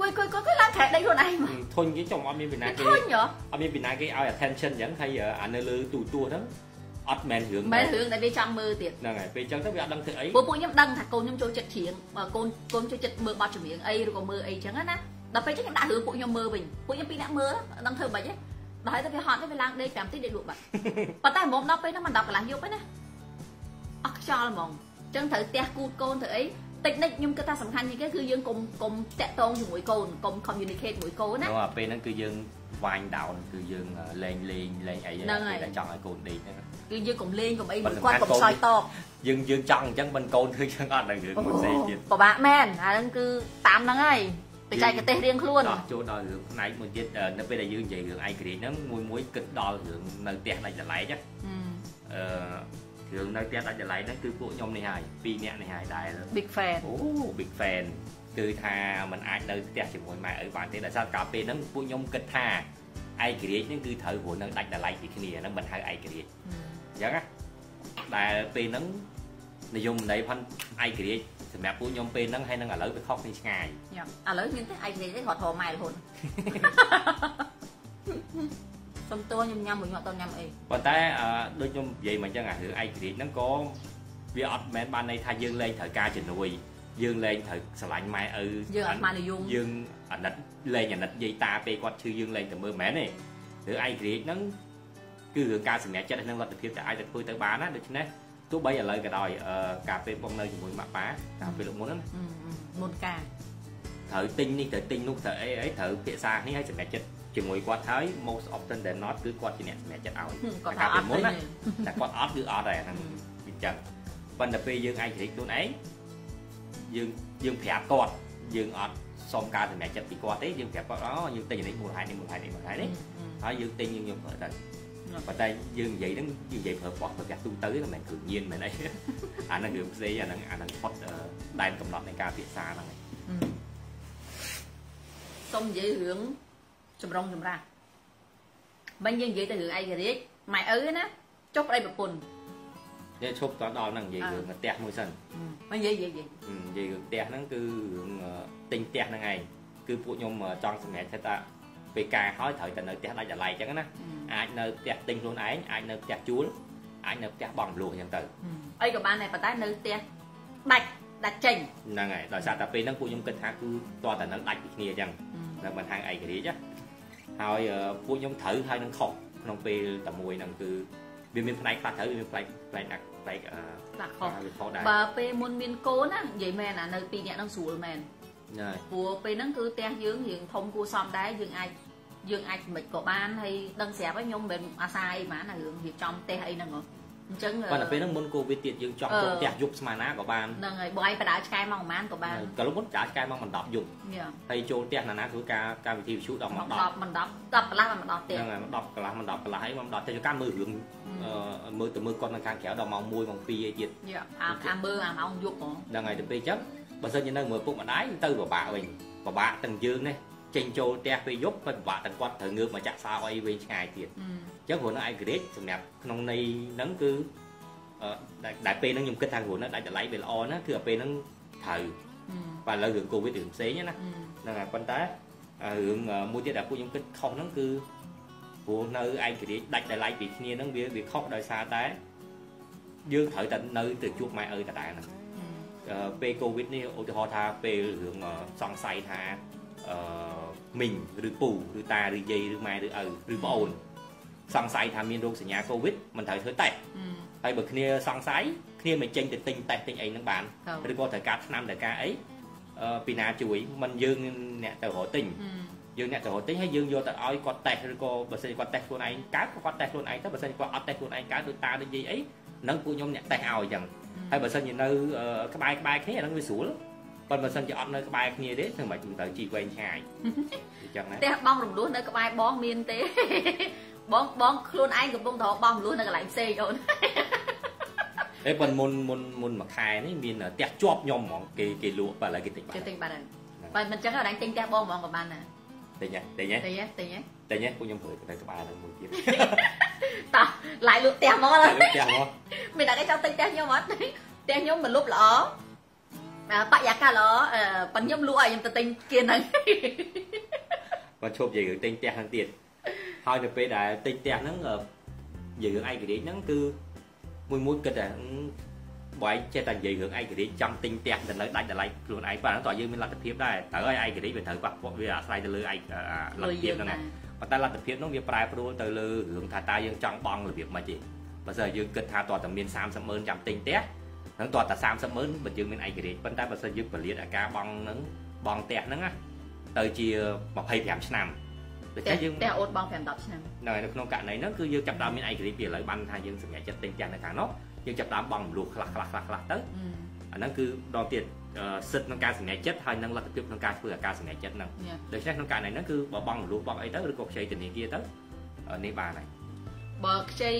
គួយគួយគួយគួយឡើងខែដេកខ្លួនឯងធុញគេចង់អត់មានពីណាគេធុញហ៎អត់មានពីណាគេឲ្យ attention អញ្ចឹងហើយអានៅលើទូទួហ្នឹងអត់មែនរឿងមែនរឿងដែលវាចង់មើលទៀតហ្នឹងហើយពេលអញ្ចឹងទៅវាអត់ដឹងធ្វើអីពួកពួកខ្ញុំដឹងថាកូនខ្ញុំចូលចិត្តច្រៀងកូនកូនចូលចិត្តមើលបទចម្រៀងអីឬក៏មើលអីអញ្ចឹងណាដល់ពេលអញ្ចឹងខ្ញុំដាក់រឿងពួកខ្ញុំមើលវិញពួកខ្ញុំពីរអ្នកមើលដឹងធ្វើមិនហ៎ដល់ហើយទៅវាហត់ទៅវាឡើងដេក5នាទីដេកលក់បាត់ប៉ុន្តែមុំដល់ពេលហ្នឹងមិនដល់កន្លះយប់ទេណាអស់ ខ្យល់ហ្មងអញ្ចឹងត្រូវផ្ទះគូតកូនធ្វើអីតិចនិចខ្ញុំគិតថាសំខាន់ជាងគេគឺយើងកុំកុំតាក់ទងជាមួយកូនកុំ communicate ជាមួយកូនណាអូពេលហ្នឹងគឺយើង wind down គឺយើងលេងលេងលេងអីតែចង់ឲ្យកូនដេកហ្នឹងគឺយើងកុំលេងកុំអីគាត់កុំឆ្លើយតបយើងយើងចង់អញ្ចឹងមិនកូនធ្វើចឹងអត់ដល់រឿងមួយផ្សេងទៀតពិបាកមែនអាហ្នឹងគឺតាមហ្នឹងហើយបច្ចេកទេសរៀងខ្លួនចូលដល់រឿងផ្នែកមួយទៀតនៅពេលដែលយើងនិយាយរឿងឯករាជ្យហ្នឹងមួយមួយគិតដល់រឿងនៅផ្ទះដាច់ដライណាអឺ រឿងនៅផ្ទះដាច់ចលៃហ្នឹងគឺពួកខ្ញុំនេះហើយពីរនាក់នេះហើយដែរ Big fan អូ Big fan គឺថាมันអាចនៅផ្ទះជាមួយម៉ែឪបានទេដោយសារកាលពេលហ្នឹងពួកខ្ញុំគិតថាឯករាជ្យហ្នឹងគឺត្រូវខ្លួននឹងដាច់ដលៃពីគ្នាហ្នឹងមិនហៅឯករាជ្យអញ្ចឹងណាដែលពេលហ្នឹងនិយមន័យផាន់ឯករាជ្យសម្រាប់ពួកខ្ញុំពេលហ្នឹងហើយនឹងឥឡូវវាខុសគ្នាឆ្ងាយឥឡូវមានតែឯករាជ្យទេគាត់ធម៌ម៉ែរហូត សុំតួខ្ញុំញ៉ាំមួយខ្ញុំអត់តញ៉ាំអីប៉ុន្តែដូចខ្ញុំនិយាយមកអញ្ចឹងអារឿងឯករាជ្យហ្នឹងក៏វាអត់មែនបានន័យថាយើងលែងត្រូវការជំនួយយើងលែងត្រូវស្រឡាញ់ម៉ែឪយើងអត់បាននិយមយើងអាណិតលែងអាណិតយាយតាពេលគាត់ឈឺយើងលែងទៅមើលមែនទេឬឯករាជ្យហ្នឹងគឺរឿងការសម្រេចចិត្តក្នុងលទ្ធភាពតែអាចទៅធ្វើទៅបានណាដូច្នេះទោះបីឥឡូវក៏ដោយការពេលបងនៅជាមួយម៉ាក់ប៉ាការពេលលោកមុនណាមុនការត្រូវទិញនេះត្រូវទិញនោះត្រូវអីអីត្រូវភាសានេះឲ្យសម្រេចចិត្ត ជាមួយគាត់ហើយ most often than not គឺគាត់ជាអ្នកសម្រេចចិត្តឲ្យគាត់ថាអត់មុនណាតែគាត់អត់គឺអត់ដែរហ្នឹងអញ្ចឹងប៉ុន្តែពេលយើងឯករាជ្យខ្លួនឯងយើងយើងប្រាប់គាត់យើងអត់សុំការសម្រេចចិត្តពីគាត់ទេយើងប្រាប់គាត់អូយើងទិញនេះមូលហេតុនេះមូលហេតុនេះមូលហេតុនេះហើយយើងទិញយើងយកប្រើទៅប៉ុន្តែយើងនិយាយហ្នឹងយើងនិយាយប្រើប្រាស់ប្រកាសទូទៅមិនមែនគ្រឿងញៀនមិនអីអាហ្នឹងរឿងផ្សេងអាហ្នឹងអាហ្នឹងផុតដែនកំណត់នៃការពិសាហ្នឹងឯងសុំនិយាយរឿង ចម្រុងចម្រាស់មិនយើងនិយាយទៅរឿងឯករាជ្យម៉ែឪណាចុះប្តីប្រពន្ធនិយាយឈប់តដល់ហ្នឹងនិយាយរឿងផ្ទះមួយសិនមិននិយាយនិយាយនិយាយនិយាយរឿងផ្ទះហ្នឹងគឺរឿងទិញផ្ទះហ្នឹងឯងគឺពួកខ្ញុំចង់សម្រេចថាពេលការហើយត្រូវតែនៅផ្ទះដាច់ដライអញ្ចឹងណាអាចនៅផ្ទះទិញខ្លួនឯងអាចនៅផ្ទះជួលអាចនៅផ្ទះបងលួអញ្ចឹងទៅអីក៏បានដែរប៉ុន្តែនៅផ្ទះដាច់ដាច់ចេញហ្នឹងហើយដោយសារតែពេលហ្នឹងពួកខ្ញុំគិតថាគឺតតែនៅដាច់ពីគ្នាអញ្ចឹងនៅបន្ថែមឯករាជ្យ ហើយពួកខ្ញុំត្រូវហើយនឹងខុសក្នុងពេលតែមួយហ្នឹងគឺវាមានផ្នែកខ្លះត្រូវវាមានផ្នែកផ្នែកផ្នែកអឺខ្លះខុសបើពេលមុនមានកូនណានិយាយមែនអានៅពីរនាក់ហ្នឹងស្រួលមែនហើយព្រោះពេលហ្នឹងគឺផ្ទះយើងរៀងធំគួរសមដែរយើងអាចយើងអាចមិនក៏បានហើយដឹងស្រាប់ហើយខ្ញុំមិនអាសាអីហ្មងណារឿងរៀបចំផ្ទះអីហ្នឹងហ៎ អញ្ចឹងប៉ុន្តែពេលហ្នឹងមុនកូវីដទៀតយើងចង់ទៅផ្ទះយប់ស្មើណាក៏បានហ្នឹងហើយបងឯងបដើឆ្កែមកប្រហែលក៏បានក៏លោកមុនចាឆ្កែមកមិន10យប់ហើយចូលផ្ទះណាណាធ្វើការកម្មវិធីវិទ្យុដល់មក10មិន10 10កន្លះមិន10ផ្ទះហ្នឹងហើយ10កន្លះមិន10កន្លះអីមក10ទៅការមើលរឿងមើលទៅមើលគាត់នៅខាងក្រៅដល់ម៉ោង1ម៉ោង2អីទៀតអាអាមើលអាម៉ោងយប់ហ្មងហ្នឹងហើយទៅពេលអញ្ចឹងបើសិនជានៅមើលពុកម្ដាយទៅពិបាកវិញពិបាកទាំងយើងនេះចេញចូលផ្ទះពេលយប់ពិបាកទាំងគាត់ត្រូវងើបមកចាក់សោអីវែងឆ្ងាយទៀតអញ្ចឹងព្រោះនៅឯក្រិចសម្រាប់ក្នុងន័យហ្នឹងគឺដែលពេលហ្នឹងខ្ញុំគិតថាគ្រូនៅដាច់តម្លៃវាល្អណាគឺពេលហ្នឹងត្រូវបាទឥឡូវរឿងកូវីដរឿងផ្សេងណាហ្នឹងហើយប៉ុន្តែរឿងមួយទៀតដែលពួកខ្ញុំគិតខុសហ្នឹងគឺព្រោះនៅឯករាជ្យដាច់តម្លៃពីគ្នាហ្នឹងវាវាខុសដោយសារតែយើងត្រូវតែនៅទៅជួបម៉ែឪដដែលហ្នឹងពេលកូវីដនេះឧទាហរណ៍ថាពេលរឿងសង្ស័យថាអឺមីងឬពូឬតាឬយាយឬម៉ែឬឪឬប្អូន សង្ស័យថាមានរោគសញ្ញាកូវីដមិនត្រូវធ្វើតេស្តហើយបើគ្នាសង្ស័យគ្នាមិនចេញទៅទិញតេស្តទិញអីហ្នឹងបានឬក៏ត្រូវការថ្នាំត្រូវការអីពីណាជួយមិនយើងអ្នកទៅរកទិញយើងអ្នកទៅរកទិញហើយយើងយកទៅឲ្យគាត់តេស្តឬក៏បើសិនគាត់តេស្តខ្លួនឯងកើតក៏គាត់តេស្តខ្លួនឯងទៅបើសិនគាត់អត់តេស្តខ្លួនឯងកើតដូចតាដូចយាយអីនឹងពួកខ្ញុំអ្នកតេស្តឲ្យអញ្ចឹងហើយបើសិនជានៅក្បែរក្បែរគ្នាអានឹងវាស្រួលប៉ុន្តែបើសិនជាអត់នៅក្បែរគ្នាទេធ្វើម៉េចទៅជីវែងឆ្ងាយអញ្ចឹងណាផ្ទះបងរំលោះនៅក្បែរបងមានទេ បងបងខ្លួនឯងកំពុងទៅបងរំលោះនៅកន្លែងផ្សេងអូនអេប៉ុនមុនមុនមុនមួយខែនេះមានផ្ទះជាប់ខ្ញុំហ្មងគេគេលក់បើឥឡូវគេទិញបានគេទិញបានហើយបើមិនចឹងអត់ទិញផ្ទះបងហ្មងក៏បានដែរទិញហ៎ទិញហ៎ទិញហ៎ទិញហ៎ទិញហ៎ពួកខ្ញុំព្រើទៅក្បាលនឹងមួយទៀតតោះឡាយលក់ផ្ទះមកឡើយផ្ទះមកមានតែគេចង់ទិញផ្ទះខ្ញុំអត់ផ្ទះខ្ញុំមិនលុបល្អបរិយាកាសល្អប៉ុន្តែខ្ញុំលក់ឲ្យខ្ញុំទៅទិញគៀនហ្នឹងគាត់ឈប់និយាយរឿងទិញផ្ទះហ្នឹងទៀត ហើយនៅពេលដែលទិញផ្ទះហ្នឹងនិយាយរឿងឯករាជ្យហ្នឹងគឺមួយមួយគិតថាបើឯងចេះតែនិយាយរឿងឯករាជ្យចង់ទិញផ្ទះទៅនៅដាច់តម្លៃខ្លួនឯងបាទតើយើងមានលទ្ធភាពដែរត្រូវឲ្យឯករាជ្យវាត្រូវប៉ះពាល់វាអាស្រ័យទៅលើឯកលទ្ធភាពហ្នឹងប៉ុន្តែលទ្ធភាពហ្នឹងវាប្រែប្រួលទៅលើរឿងថាតើយើងចង់បង់របៀបម៉េចទេបើសិនយើងគិតថាតើតើមាន30ម៉ឺនចាំទិញផ្ទះហ្នឹងតើតែ30ម៉ឺនបើយើងមានឯករាជ្យប៉ុន្តែបើសិនយើងពលាតអាការបង់ហ្នឹងបង់ផ្ទះហ្នឹងណាទៅជា25ឆ្នាំ ដូច្តែនេះយើងតែអូនបង5 10ឆ្នាំនៅនៅក្នុងករណីហ្នឹងគឺយើងចាប់ផ្ដើមមានឯករាជ្យពីឥឡូវបានថាយើងសម្រេចចិត្តទិញផ្ទះនៅខាងនោះយើងចាប់ផ្ដើមបង់មលុះខ្លះខ្លះខ្លះខ្លះទៅអឺអាហ្នឹងគឺដងទៀតអឺសិទ្ធិក្នុងការសម្រេចចិត្តហើយនឹងលទ្ធភាពក្នុងការធ្វើអាការសម្រេចចិត្តហ្នឹងញ៉ាដូច្នេះក្នុងករណីហ្នឹងគឺបើបង់មលុះបង់អីទៅឬក៏ខ្ចីធនាគារទៅអឺនេះបានហើយបើខ្ចី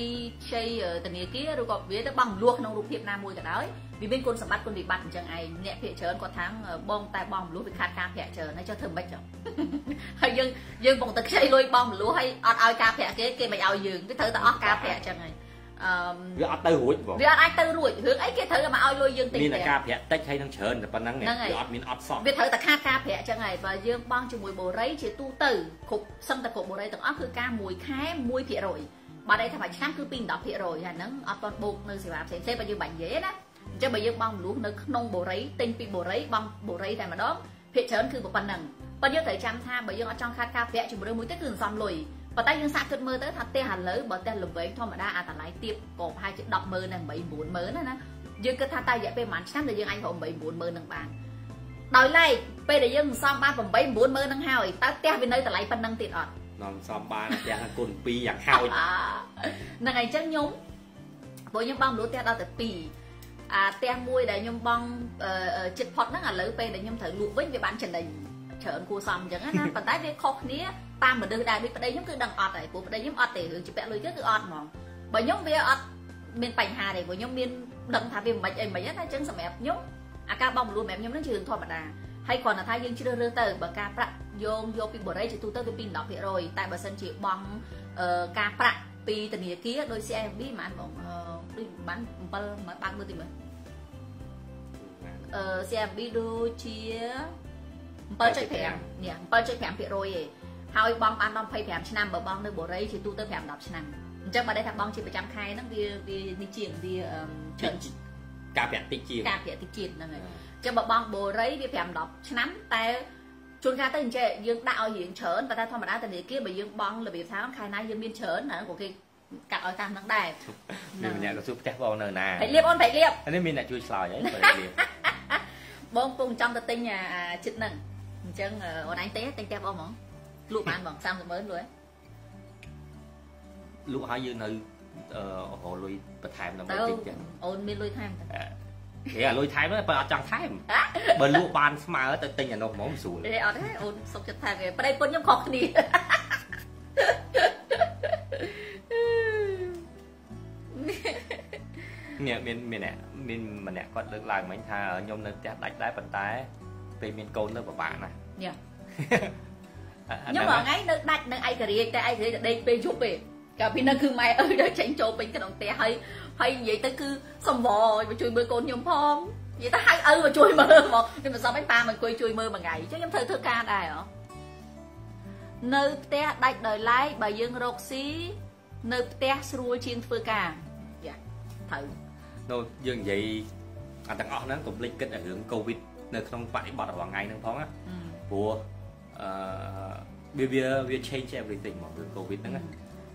ខ្ចីធនាគារឬក៏វាទៅបង់លួសក្នុងរូបភាពណាមួយក៏ដោយ វាមានគុណសម្បត្តិគុណវិបត្តិអញ្ចឹងឯងអ្នកភាគច្រើនគាត់ថាងបងតែបងមលួសវាខាតការប្រាក់ច្រើនហើយចុះធ្វើមិនចុះហើយយើងយើងបងតែខ្ចីលុយបងមលួសហើយអត់ឲ្យការប្រាក់គេគេមិនឲ្យយើងវាត្រូវតែអស់ការប្រាក់អញ្ចឹងហើយអឺវាអត់ទៅរួចបងវាអត់អាចទៅរួចរឿងអីគេត្រូវតែមកឲ្យលុយយើងទិញមានតែប្រាក់ការប្រាក់តិចហើយនឹងច្រើនតែប៉ុណ្្នឹងហ្នឹងហើយវាអត់មានអត់សោះវាត្រូវតែខាតការប្រាក់អញ្ចឹងហើយបើយើងបង់ជាមួយបូរីជាទូទៅគ្រប់សឹងតែគ្រប់បូរីទាំងអស់គឺការមួយខែ1%បើដៃថាមួយឆ្នាំគឺពី10%ហើយហ្នឹងអត់ទាន់បូកនៅសេវាផ្សេងៗបើយើងបាញ់និយាយណា អញ្ចឹងបើយើងបង់មលុះនៅក្នុងបូរីទិញពីបូរីបង់បូរីតែម្ដងភាគច្រើនគឺប៉ុណ្ណឹងប៉ុន្តែយើងត្រូវចាំថាបើយើងអត់ចង់ខាតការប្រាក់ជាមួយរឿងមួយទៀតគឺសន្សំលុយប៉ុន្តែយើងសាកគិតមើលទៅថាផ្ទះឥឡូវបើផ្ទះល្វែងធម្មតាអាតម្លៃទៀបក៏ប្រហែលជា100000និង8 90000ណាណាយើងគិតថាតើរយៈពេលប្រហែលឆ្នាំដែលយើងអាចរក8 90000នឹងបានដោយឡែកពេលដែលយើងសន្សំបាន8 9ម៉ឺននឹងហើយតើផ្ទះវានៅតម្លៃប៉ុណ្ណឹងទៀតអត់នាំសំបានផ្ទះគុណ2យ៉ាងហោចហ្នឹងហើយអញ្ចឹងខ្ញុំព្រោះខ្ញុំបងមនុស្សផ្ទះដល់តែ2 អាផ្ទះមួយដែលខ្ញុំបងអឺចិត្តផុតហ្នឹងឥឡូវពេលដែលខ្ញុំត្រូវលក់វិញវាបានចំណេញច្រើនគួរសមអញ្ចឹងណាប៉ុន្តែវាខុសគ្នាតាមមនុស្សដែរដូចប្តីខ្ញុំគឺដឹងអត់ហើយព្រោះប្តីខ្ញុំអត់ទេរឿងជាពាក់លុយគឺគឺអត់ហ្មងបើខ្ញុំវាអត់មានបញ្ហាទេព្រោះខ្ញុំមានដឹងថាវាមិនអីមិនណាអញ្ចឹងសម្រាប់ខ្ញុំអាការបងមនុស្សសម្រាប់ខ្ញុំហ្នឹងជារឿងធម្មតាហើយគ្រាន់តែថាយើងជ្រើសរើសទៅបើការប្រាក់យោងយកពីបរិយាជាទូទៅវាពី10%តែបើសិនជាបង់អឺការប្រាក់ពីធនាគារដោយ CIMB ហ្មងបងអឺដូចបាន7មកបើកមើលទីមើល អឺ CIMB ដូចជា7.5នេះ7.5%ឯងហើយបង់បានដល់25ឆ្នាំបើបង់នៅបរិយាជាទូទៅ5 10ឆ្នាំអញ្ចឹងបើដេកថាបង់ជាប្រចាំខែហ្នឹងវាវានេះជាងវាអឺច្រើនការប្រាក់តិចជាងការប្រាក់តិចជាតិហ្នឹងហើយចឹងបើបងបូរីវា5 10ឆ្នាំតែជួនកាលទៅអញ្ចឹងយើងដាក់ឲ្យរៀងច្រើនប៉ុន្តែធម្មតាធនាគារបើយើងបង់របៀបថាខែណាយើងមានច្រើនណាក៏គេកាត់ឲ្យតាមហ្នឹងដែរមានម្នាក់ក៏សួរផ្ទះបងនៅណាប្រៃលៀបអូនប្រៃលៀបអានេះមានអ្នកជួយឆ្លើយហើយប្រហែលលៀប បងពងចង់ទៅទិញអាអាចិត្តហ្នឹងអញ្ចឹងអូនឯងទិញទិញផ្ទះបងហ្មងលក់បានបង30ម៉ឺនលក់ហ៎លក់ឲ្យយើងនៅអឺរកលុយបន្ថែមដើម្បីទៅទិញចឹងអូនមានលុយថែមទៅហេអាលុយថែមហ្នឹងបើអត់ចង់ថែមបើលក់បានស្មើទៅទិញអានោះហ្មងស្រួលអេអត់ទេអូនសុខចិត្តថែមវាប្តីពុនខ្ញុំខុសគ្នា នេះមានមានអ្នកមានម្នាក់គាត់លើកឡើងមិញថាខ្ញុំនៅផ្ទះដាច់ដែរប៉ុន្តែពេលមានកូនទៅពិបាកណាស់ញ៉ាអាខ្ញុំមួយថ្ងៃនៅដាច់នៅឯករាជ្យតែឯករាជ្យតែដេកពេលយប់ទេកាលពីហ្នឹងគឺម៉ែអើយដល់ចេញចូលពេញក្នុងផ្ទះហើយហើយនិយាយទៅគឺសំវឲ្យមកជួយមើលកូនខ្ញុំផងនិយាយទៅហៅឪមកជួយមើលមកខ្ញុំមិនសមឯងប៉ាមកអង្គុយជួយមើលមួយថ្ងៃអញ្ចឹងខ្ញុំត្រូវធ្វើការដែរហ៎នៅផ្ទះដាច់ដោយឡែកបើយើងរកស៊ីនៅផ្ទះស្រួលជាងធ្វើការយ៉ាត្រូវ នៅយើងនិយាយអាទាំងអស់ហ្នឹងកុំភ្លេចគិតឲ្យរឿងកូវីដនៅក្នុងបរិបទរបស់ថ្ងៃហ្នឹងផងណាព្រោះអឺវាវាវា change everything ហ្មងរឿងកូវីដហ្នឹងណា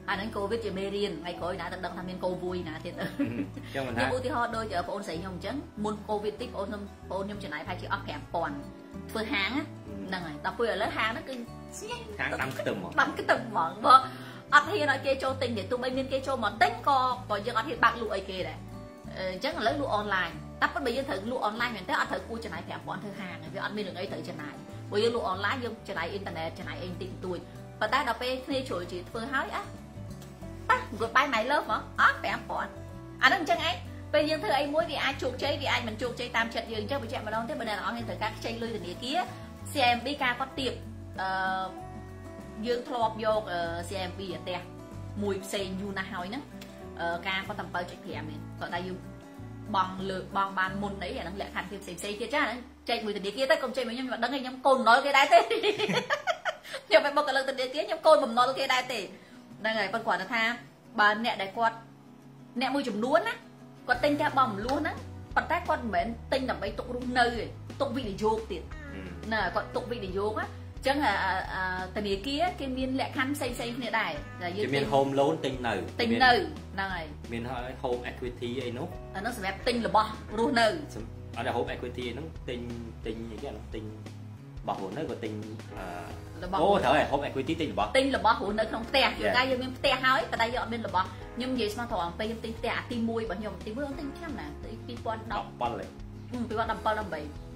អាហ្នឹងកូវីដជាមេរៀនថ្ងៃក្រោយណាទៅដឹងថាមានកូវួយណាទៀតទៅអញ្ចឹងមិនខ្ញុំថាឧទាហរណ៍ដូចបងអូនស្រីខ្ញុំអញ្ចឹងមុនកូវីដតិចបងអូនខ្ញុំបងអូនខ្ញុំចំណាយប្រហែលជាអស់5000ធ្វើហាងណាហ្នឹងហើយដល់ពេលឥឡូវហាងហ្នឹងគឺស្ញែងខាងដាំខ្ទឹមហ្មងបាំងទឹកហ្មងបើអត់ហ៊ានឲ្យគេចូលទិញទេទោះបីមានគេចូលមកទិញក៏ក៏យើងអត់ហ៊ានបាក់លក់អីគេដែរ អឺអញ្ចឹងឥឡូវលក់អនឡាញតែប៉ុន្តែបើយើងត្រូវលក់អនឡាញមែនតើអត់ត្រូវគួរចំណាយ5000ធ្វើហាងទេវាអត់មានរឿងអីត្រូវចំណាយព្រោះយើងលក់អនឡាញយើងចំណាយអ៊ីនធឺណិតចំណាយអីតិចតួចប៉ុន្តែដល់ពេលគ្នាជ្រុលជាធ្វើហើយអះប៉ះ goodbye my love ហ្មងអត់5000អាហ្នឹងអញ្ចឹងឯងពេលយើងធ្វើអីមួយវាអាចជោគជ័យវាអាចមិនជោគជ័យតាមចិត្តយើងអញ្ចឹងបញ្ជាក់ម្ដងទៀតបើអ្នកនរអស់គ្នាត្រូវការខ្ចីលុយធនាគារ CMB ការគាត់ទៀបអឺយើងធ្លាប់យក CMB អាផ្ទះមួយផ្សេងយូរណាស់ហើយហ្នឹងអឺ ការគាត់តែ7.5មែនគាត់តែយើងបងលើកបងបានមុនអីអាហ្នឹងលក្ខខណ្ឌគេផ្សេងផ្សេងទៀតចាហ្នឹងចែកមួយធនាគារទៅកុំចែកមួយខ្ញុំខ្ញុំអត់ដឹងទេខ្ញុំកូនបំណុលគេដែរទេខ្ញុំមិនបុគ្គលិកធនាគារខ្ញុំកូនបំណុលគេដែរទេហ្នឹងហើយប៉ុន្តែគាត់ថាបើអ្នកដែលគាត់អ្នកមួយចំនួនណាគាត់ទិញផ្ទះបងមលួសហ្នឹងប៉ុន្តែគាត់មិនមែនទិញដើម្បីទុករស់នៅទេទុកវិនិយោគទៀតណាគាត់ទុកវិនិយោគណាអញ្ចឹងអាអាធនាគារគេមានលក្ខខណ្ឌផ្សេងផ្សេងៗគ្នាដែរតែយើងគេមាន home loan ទិញនៅទិញនៅហ្នឹងហើយមានហើយ home equity អីនោះអានោះសម្រាប់ទិញរបស់រស់នៅអត់ home equity ហ្នឹងទិញទិញអីគេអានោះទិញរបស់ហ៊ុននៅក៏ទិញអឺរបស់អូត្រូវហើយ home equity ទិញរបស់ទិញរបស់រស់នៅក្នុងផ្ទះ Yeah. យើងតែយើងមានផ្ទះហើយប៉ុន្តែយើងអត់មានរបស់ខ្ញុំនិយាយស្មោះត្រង់ពេលខ្ញុំទិញផ្ទះអាទី1របស់ខ្ញុំទី1ខ្ញុំទិញឆ្នាំណាទី2010 17ហើយ2017 18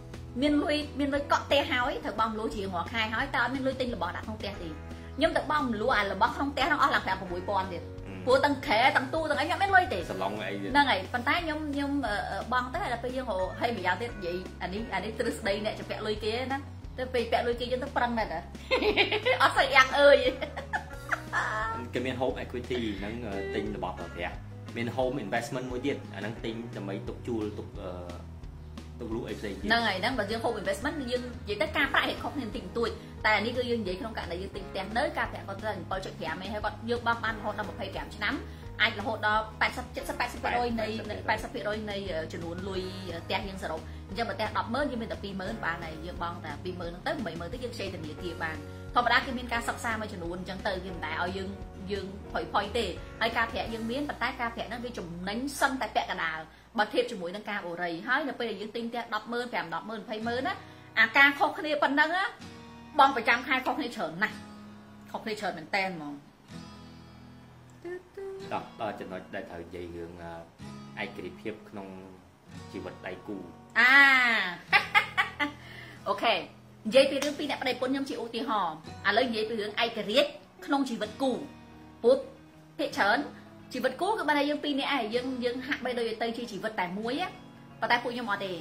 មានលុយមានលុយកក់ផ្ទះហើយត្រូវបង់លុយជាងរាល់ខែហើយតែអត់មានលុយទិញរបស់ដាក់ក្នុងផ្ទះទេខ្ញុំទៅបង់លុយអារបស់ក្នុងផ្ទះហ្នឹងអស់ឡើង5 6000ទៀតព្រោះទាំងក្រែទាំងទូទាំងអីខ្ញុំអត់មានលុយទេសឡុងអីទៀតហ្នឹងហើយប៉ុន្តែខ្ញុំខ្ញុំអឺអឺបង់ទៅហើយដល់ពេលយើងរកហើយម្យ៉ាងទៀតនិយាយអានេះអានេះទ្រឹស្ដីអ្នកជំពាក់លុយគេណាទៅពេលពាក់លុយគេយើងទៅប្រឹងដែរណាអត់ស្អីយ៉ាងអើយគេមាន home equity ហ្នឹងអឺទិញរបស់ប្រើប្រាស់មាន home investment មួយទៀតអាហ្នឹងទិញដើម្បីទុកជួលទុក អឺទុកលក់អីផ្សេងទៀតហ្នឹងហើយហ្នឹងបើយើង home investment យើងនិយាយទៅការប្រាក់ហេតុខុសគ្នាបន្តិចបន្តួចតែអានេះគឺយើងនិយាយក្នុងករណីយើងទិញផ្ទះនៅការប្រាក់គាត់ត្រូវ7.5ឯងហើយគាត់យើងបង់បានរហូតដល់25ឆ្នាំអាចរហូតដល់80 70 80%នៃ80%នៃចំនួនលុយផ្ទះយើងសរុបអញ្ចឹងបើផ្ទះ100000យើងមានតែ20000បានហើយយើងបង់តែ20000ហ្នឹងទៅ80000ទៅយើងខ្ចីធនាគារបានធម្មតាគេមានការសិក្សាមួយចំនួនអញ្ចឹងទៅគេមិនដែលឲ្យយើងយើងផុយផុយទេហើយការប្រាក់យើងមានប៉ុន្តែការប្រាក់ហ្នឹងវាចំណេញសឹងតែពាក់កណ្ដាល បើធៀបជាមួយនឹងការបូរីហើយនៅពេលដែលយើងទិញផ្ទះ100000 5 100000 20000ណាអាការខុសគ្នាប៉ុណ្ណឹងណាបងប្រចាំខែខុសគ្នាច្រើនណាស់ខុសគ្នាច្រើនមែនតើហ្មងដល់ដល់ចំណុចដែលត្រូវនិយាយរឿងអឺឯករាជ្យភាពក្នុងជីវិតដៃគូអាអូខេនិយាយពីរឿងពីរអ្នកប្តីប្រពន្ធខ្ញុំជាឧទាហរណ៍ឥឡូវនិយាយពីរឿងឯករាជ្យក្នុងជីវិតគូព្រោះភាគច្រើន ជីវិតគូគឺបានតែយើងពីរនាក់ឯងយើងយើងហាក់បីដូចទៅជាជីវិតតែមួយណាប៉ុន្តែពួកខ្ញុំអត់ទេ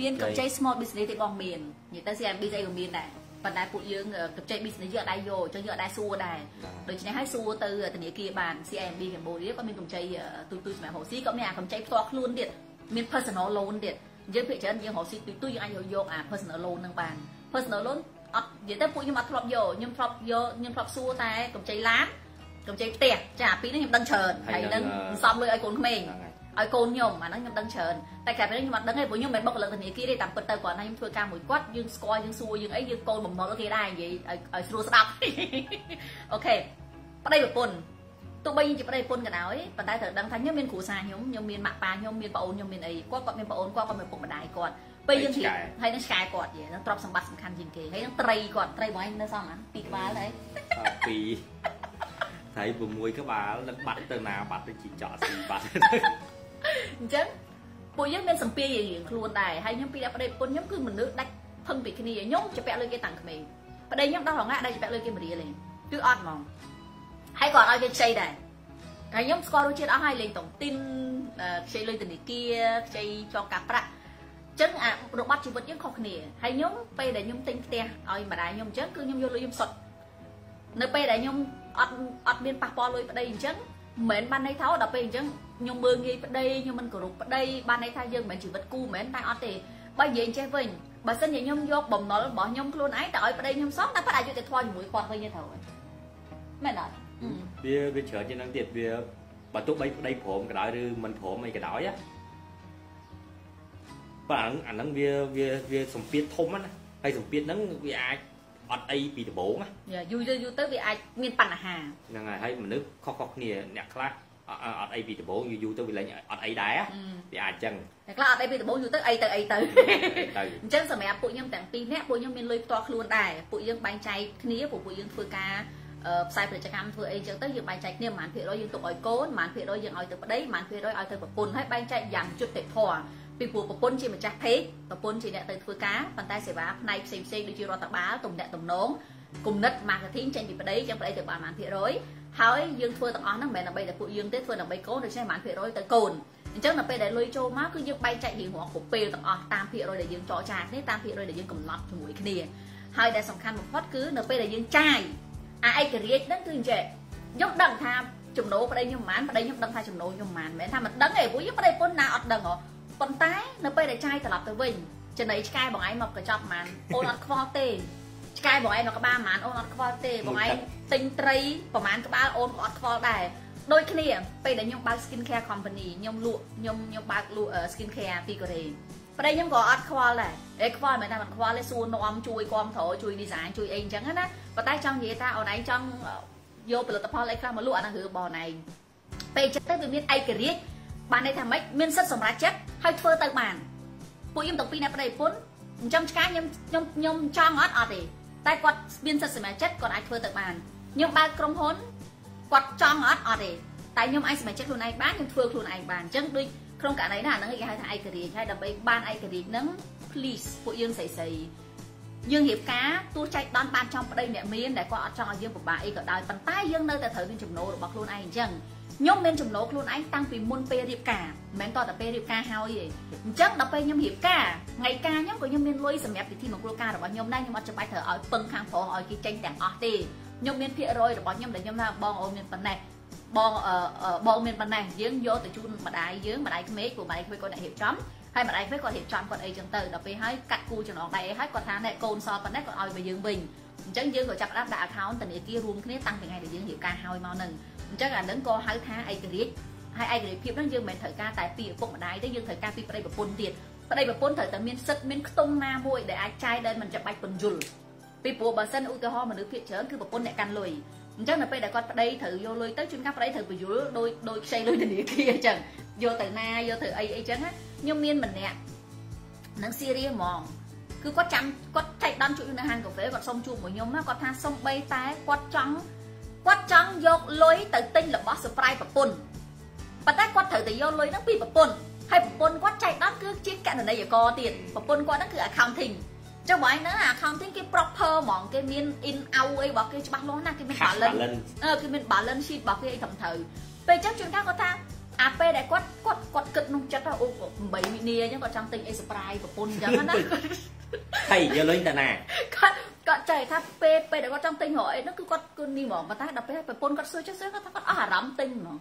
មានកម្ចី small business ទេបងមាននិយាយទៅ CMB ស្អីក៏មានដែរប៉ុន្តែពួកយើងកម្ចី business យើងអត់ដែរយកចុះយើងអត់ដែរសួរដែរដូច្នេះហើយសួរទៅធនាគារបាន CMB Cambodia ក៏មានកម្ចីទូទួយសម្រាប់រកស៊ីក៏មានអាកម្ចីផ្ទាល់ខ្លួនទៀតមាន personal loan ទៀតយើងភាគច្រើនយើងរកស៊ីទូទួយយើងអាចយកយកអា personal loan ហ្នឹងបាន personal loan អត់និយាយទៅពួកខ្ញុំអត់ធ្លាប់យកខ្ញុំធ្លាប់យកខ្ញុំធ្លាប់សួរតែកម្ចីឡាន កម្ចីផ្ទះចាអាពីរនេះខ្ញុំដឹងច្រើនហើយនឹងសំលុយឲ្យកូនក្មេងហ្នឹងហើយឲ្យកូនខ្ញុំអាហ្នឹងខ្ញុំដឹងច្រើនតែកាលពេលខ្ញុំអត់ដឹងទេព្រោះខ្ញុំមិនបុគ្គលិកធនាគារទេតាមពិតទៅគាត់ណាខ្ញុំធ្វើការមួយគាត់យើងស្គាល់យើងសួរយើងអីយើងកូនបំណុលគេដែរនិយាយឲ្យឲ្យស្រួលស្ដាប់អូខេប្តីប្រពន្ធទោះបីយើងជាប្តីប្រពន្ធក៏ដោយប៉ុន្តែត្រូវដឹងថាខ្ញុំមានគ្រួសារខ្ញុំខ្ញុំមានម៉ាក់ប៉ាខ្ញុំមានប្អូនខ្ញុំមានអីគាត់គាត់មានប្អូនគាត់គាត់មានពុកម្ដាយគាត់ពេលយើងរៀនហើយនឹងឆ្កែគាត់យេនឹងទ្រព្យសម្បត្តិសំខាន់ជាងគេហើយនឹងត្រីគាត់ត្រីបងឯងនៅសងអាពីរក្បាលហើយអឺពីរ ត្រី6ក្បាលនឹងបាត់ទៅណាបាត់ទៅជីចកស៊ីបាត់អញ្ចឹងពួកយើងមានសម្ពាធរៀងៗខ្លួនដែរហើយខ្ញុំពីអ្នកប្តីប្រពន្ធខ្ញុំគឺមនុស្សដាច់ផឹងពីគ្នាខ្ញុំជាពាក់លុយគេតាំងក្មេងប្តីខ្ញុំដល់រងាដែរជាពាក់លុយគេមរៀលទេគឺអត់ហ្មងហើយគាត់ឲ្យគេខ្ចីដែរហើយខ្ញុំស្គាល់រសជាតិអស់ហើយលេងតុងទីនអឺខ្ចីលុយធនាគារខ្ចីចងការប្រាក់អញ្ចឹងអារបត់ជីវិតយើងខុសគ្នាហើយខ្ញុំពេលដែលខ្ញុំទិញផ្ទះឲ្យម្ដាយខ្ញុំអញ្ចឹងគឺខ្ញុំយកលុយខ្ញុំសុទ្ធនៅពេលដែលខ្ញុំ អត់អត់មានប៉ះពាល់លុយប្តីអញ្ចឹងមិនមែនបានន័យថាដល់ពេលអញ្ចឹងខ្ញុំមើងងាយប្តីខ្ញុំមិនគោរពប្តីបានន័យថាយើងមិនមែនជីវិតគូមិនមែនតែអត់ទេបើនិយាយចេះវិញបើសិនជាខ្ញុំយកបំណុលរបស់ខ្ញុំខ្លួនឯងទៅឲ្យប្តីខ្ញុំសងតែប៉ាត់អាចយកទៅធွာជាមួយគាត់វិញទេត្រូវហើយមែនអត់វាវាច្រើនជាងហ្នឹងទៀតវាបើទោះបីប្តីព្រមក៏ដោយឬមិនព្រមអីក៏ដោយណាបាទអាហ្នឹងវាវាវាសម្ពាធធំណាហើយសម្ពាធហ្នឹងវាអាច អត់អីពីដំបូងណាយ៉ាយូរទៅយូរទៅវាអាចមានបញ្ហាហ្នឹងហើយហើយមនុស្សខុសៗគ្នាអ្នកខ្លះអអអត់អីពីដំបូងយូរៗទៅវាលែងអត់អីដែរណាវាអាចចឹងតែខ្លះអត់អីពីដំបូងយូរទៅអីទៅអីទៅទៅអញ្ចឹងសម្រាប់ពួកខ្ញុំទាំងពីរនាក់ពួកខ្ញុំមានលុយផ្ទាល់ខ្លួនដែរពួកយើងបែងចែកគ្នាពួកពួកយើងធ្វើការអឺផ្សាយពាណិជ្ជកម្មធ្វើអីចឹងទៅយើងបែងចែកគ្នាប្រហែលភាគរយយើងទុកឲ្យកូនប្រហែលភាគរយយើងឲ្យទៅប្តីប្រហែលភាគរយឲ្យទៅប្រពន្ធហើយបែងចែកយ៉ាងយុត្តិធម៌ ពីព្រោះប្រពន្ធជាម្ចាស់ពេកប្រពន្ធជាអ្នកទៅធ្វើការប៉ុន្តែសេវាផ្នែកផ្សេងផ្សេងៗដូចជារដ្ឋបាលទំនាក់ទំនងគំនិត marketing ចេញពីប្តីចឹងប្តីទៅបានប្រហែលភាគរយហើយយើងធ្វើទាំងអស់ហ្នឹងមិនមែនដើម្បីតែពួកយើងទេធ្វើដើម្បីកូនដូច្នេះប្រហែលភាគរយទៅកូនអញ្ចឹងដល់ពេលដែលលុយចូលមកគឺយើងបែងចែករៀងរាល់គ្រប់ពេលទាំងអស់តាមភាគរយដែលយើងចរចាគ្នាតាមភាគរយដែលយើងកំណត់ជាមួយគ្នាហើយដែលសំខាន់បំផុតគឺនៅពេលដែលយើងចាយអាឯករាជ្យហ្នឹងគឺអញ្ចឹងខ្ញុំដឹងថាចំណូលប្តីខ្ញុំប៉ុន្មានប្តីខ្ញុំដឹងថាចំណូលខ្ញុំប៉ុន្មានមិនមែនថាមិនដឹងទេព្រោះយើងប្តីប្រពន្ធណាអត់ដឹងហ៎ ប៉ុន្តែនៅពេលដែលចាយត្រឡប់ទៅវិញចំណៃឆ្កែបងឯងមកកញ្ចប់ប៉ុន្មានអូនអត់ខ្វល់ទេឆ្កែបងឯងមកក្បាលប៉ុន្មានអូនអត់ខ្វល់ទេបងឯងទិញត្រីប្រហែលក្បាលអូនក៏អត់ខ្វល់ដែរដូចគ្នាពេលដែលខ្ញុំបើក skin care company ខ្ញុំលក់ខ្ញុំខ្ញុំបើកលក់ skin care ពីកូរ៉េប្តីខ្ញុំក៏អត់ខ្វល់ដែរអេខ្វល់មិនថាមិនខ្វល់ទេសួរនាំជួយគ្រប់គ្រងជួយ design ជួយអីអញ្ចឹងណាប៉ុន្តែចង់និយាយថាអូនឯងចង់យកផលិតផលអីខ្លះមកលក់អាហ្នឹងរឿងរបស់អូនឯងពេលចិត្តទៅវាមានឯករាជ្យ បានន័យថាម៉េចមានសិទ្ធិសម្រេចចិត្តហើយធ្វើទៅបានពួកខ្ញុំទាំងពីរអ្នកប្តីប្រពន្ធអញ្ចឹងឆ្កាខ្ញុំខ្ញុំខ្ញុំចង់អត់អត់ទេតែគាត់មានសិទ្ធិសមាជិកគាត់អាចធ្វើទៅបានខ្ញុំបើកក្រុមហ៊ុនគាត់ចង់អត់អត់ទេតែខ្ញុំអាចសមាជិកខ្លួនឯងបានខ្ញុំធ្វើខ្លួនឯងបានអញ្ចឹងដូចក្នុងករណីណាហ្នឹងគេហៅថាឯករាជ្យហើយដើម្បីបានឯករាជ្យហ្នឹង please ពួកយើងស្រីស្រីយើងរៀបការទោះចែកដនបានចំប្តីអ្នកមានដែលគាត់អត់ចង់ឲ្យយើងពិបាកអីក៏ដោយប៉ុន្តែយើងនៅតែត្រូវមានចំណូលរបស់ខ្លួនឯងអញ្ចឹង ខ្ញុំមានចំណូលខ្លួនឯងតាំងពីមុនពេលរៀបការមិនមែនតតែពេលរៀបការហើយទេអញ្ចឹងដល់ពេលខ្ញុំរៀបការថ្ងៃការខ្ញុំក៏ខ្ញុំមានលុយសម្រាប់ពិធីមង្គលការរបស់ខ្ញុំដែរខ្ញុំអត់ចាំបាច់ត្រូវឲ្យពឹងខាងប្រុសឲ្យគេចេញទាំងអស់ទេខ្ញុំមានភាគរយរបស់ខ្ញុំដែលខ្ញុំថាបងអូនមានប៉ុណ្ណេះបងបងមានប៉ុណ្ណេះយើងយកទៅជូនម្ដាយយើងម្ដាយក្មេកព្រោះម្ដាយក្មេកគាត់អ្នករៀបចំហើយម្ដាយក្មេកគាត់រៀបចំគាត់អីចឹងទៅដល់ពេលហើយកាត់គូចំណងដៃអីហើយគាត់ថាអ្នកកូនសល់ប៉ុណ្ណេះគាត់ឲ្យមកយើងវិញអញ្ចឹងយើងក៏ចាប់ផ្ដើមដាក់ account ធនាគាររួមគ្នាតាំងពីថ្ងៃដែលយើងរៀបការហើយមកនឹង អញ្ចឹងអានឹងក៏ហៅថាឯករាជ្យហើយឯករាជ្យភាពហ្នឹងយើងមិនមែនត្រូវការតែពីឪពុកម្ដាយទេយើងត្រូវការពីប្តីប្រពន្ធទៀតប្តីប្រពន្ធត្រូវតែមានសិទ្ធិមានខ្ទង់ណាមួយដែលអាចចាយដោយមិនចាំបាច់ពន្យល់ពីព្រោះបើសិនឧទាហរណ៍មនុស្សភាគច្រើនគឺប្រពន្ធអ្នកកាន់លុយអញ្ចឹងនៅពេលដែលគាត់ប្តីត្រូវយកលុយទៅជួនកាលប្តីត្រូវបញ្យល់ដោយដោយខ្ចីលុយធនាគារអញ្ចឹងយកទៅណាយកទៅអីអីចឹងខ្ញុំមានម្នាក់នឹងស៊ីរៀហ្មងគឺគាត់ចាំគាត់ចែកដន់ជួយនៅហាងកាហ្វេគាត់សុំជួបមួយខ្ញុំគាត់ថាសុំបីតែគាត់ចង់ គាត់ចង់យកលុយទៅទិញរបស់ surprise ប្រពន្ធប៉ុន្តែគាត់ត្រូវតែយកលុយហ្នឹងពីប្រពន្ធហើយប្រពន្ធគាត់ចែកដន់គឺជាកណន័យករទៀតប្រពន្ធគាត់ហ្នឹងគឺ accounting ចុះបងឯងហ្នឹង accounting គេ proper ហ្មងគេមាន in out អីរបស់គេច្បាស់លាស់ណាស់គេមាន balance អឺគេមាន balance sheet របស់គេអីត្រឹមត្រូវពេលអញ្ចឹងជួនកាលគាត់ថា អាពេលដែលគាត់គាត់គាត់គិតក្នុងចិត្តអូ8វិនាអញ្ចឹងគាត់ចង់ទិញអី surprise ប្រពន្ធអញ្ចឹងណាហើយយកលុយទៅណាគាត់គាត់ចែកថាពេលពេលដែលគាត់ចង់ទិញរកអីហ្នឹងគឺគាត់គឺនេះហ្មងប៉ុន្តែដល់ពេលប្រពន្ធគាត់សួរចុះសួរគាត់ថាគាត់អស់អារម្មណ៍ទិញហ្មង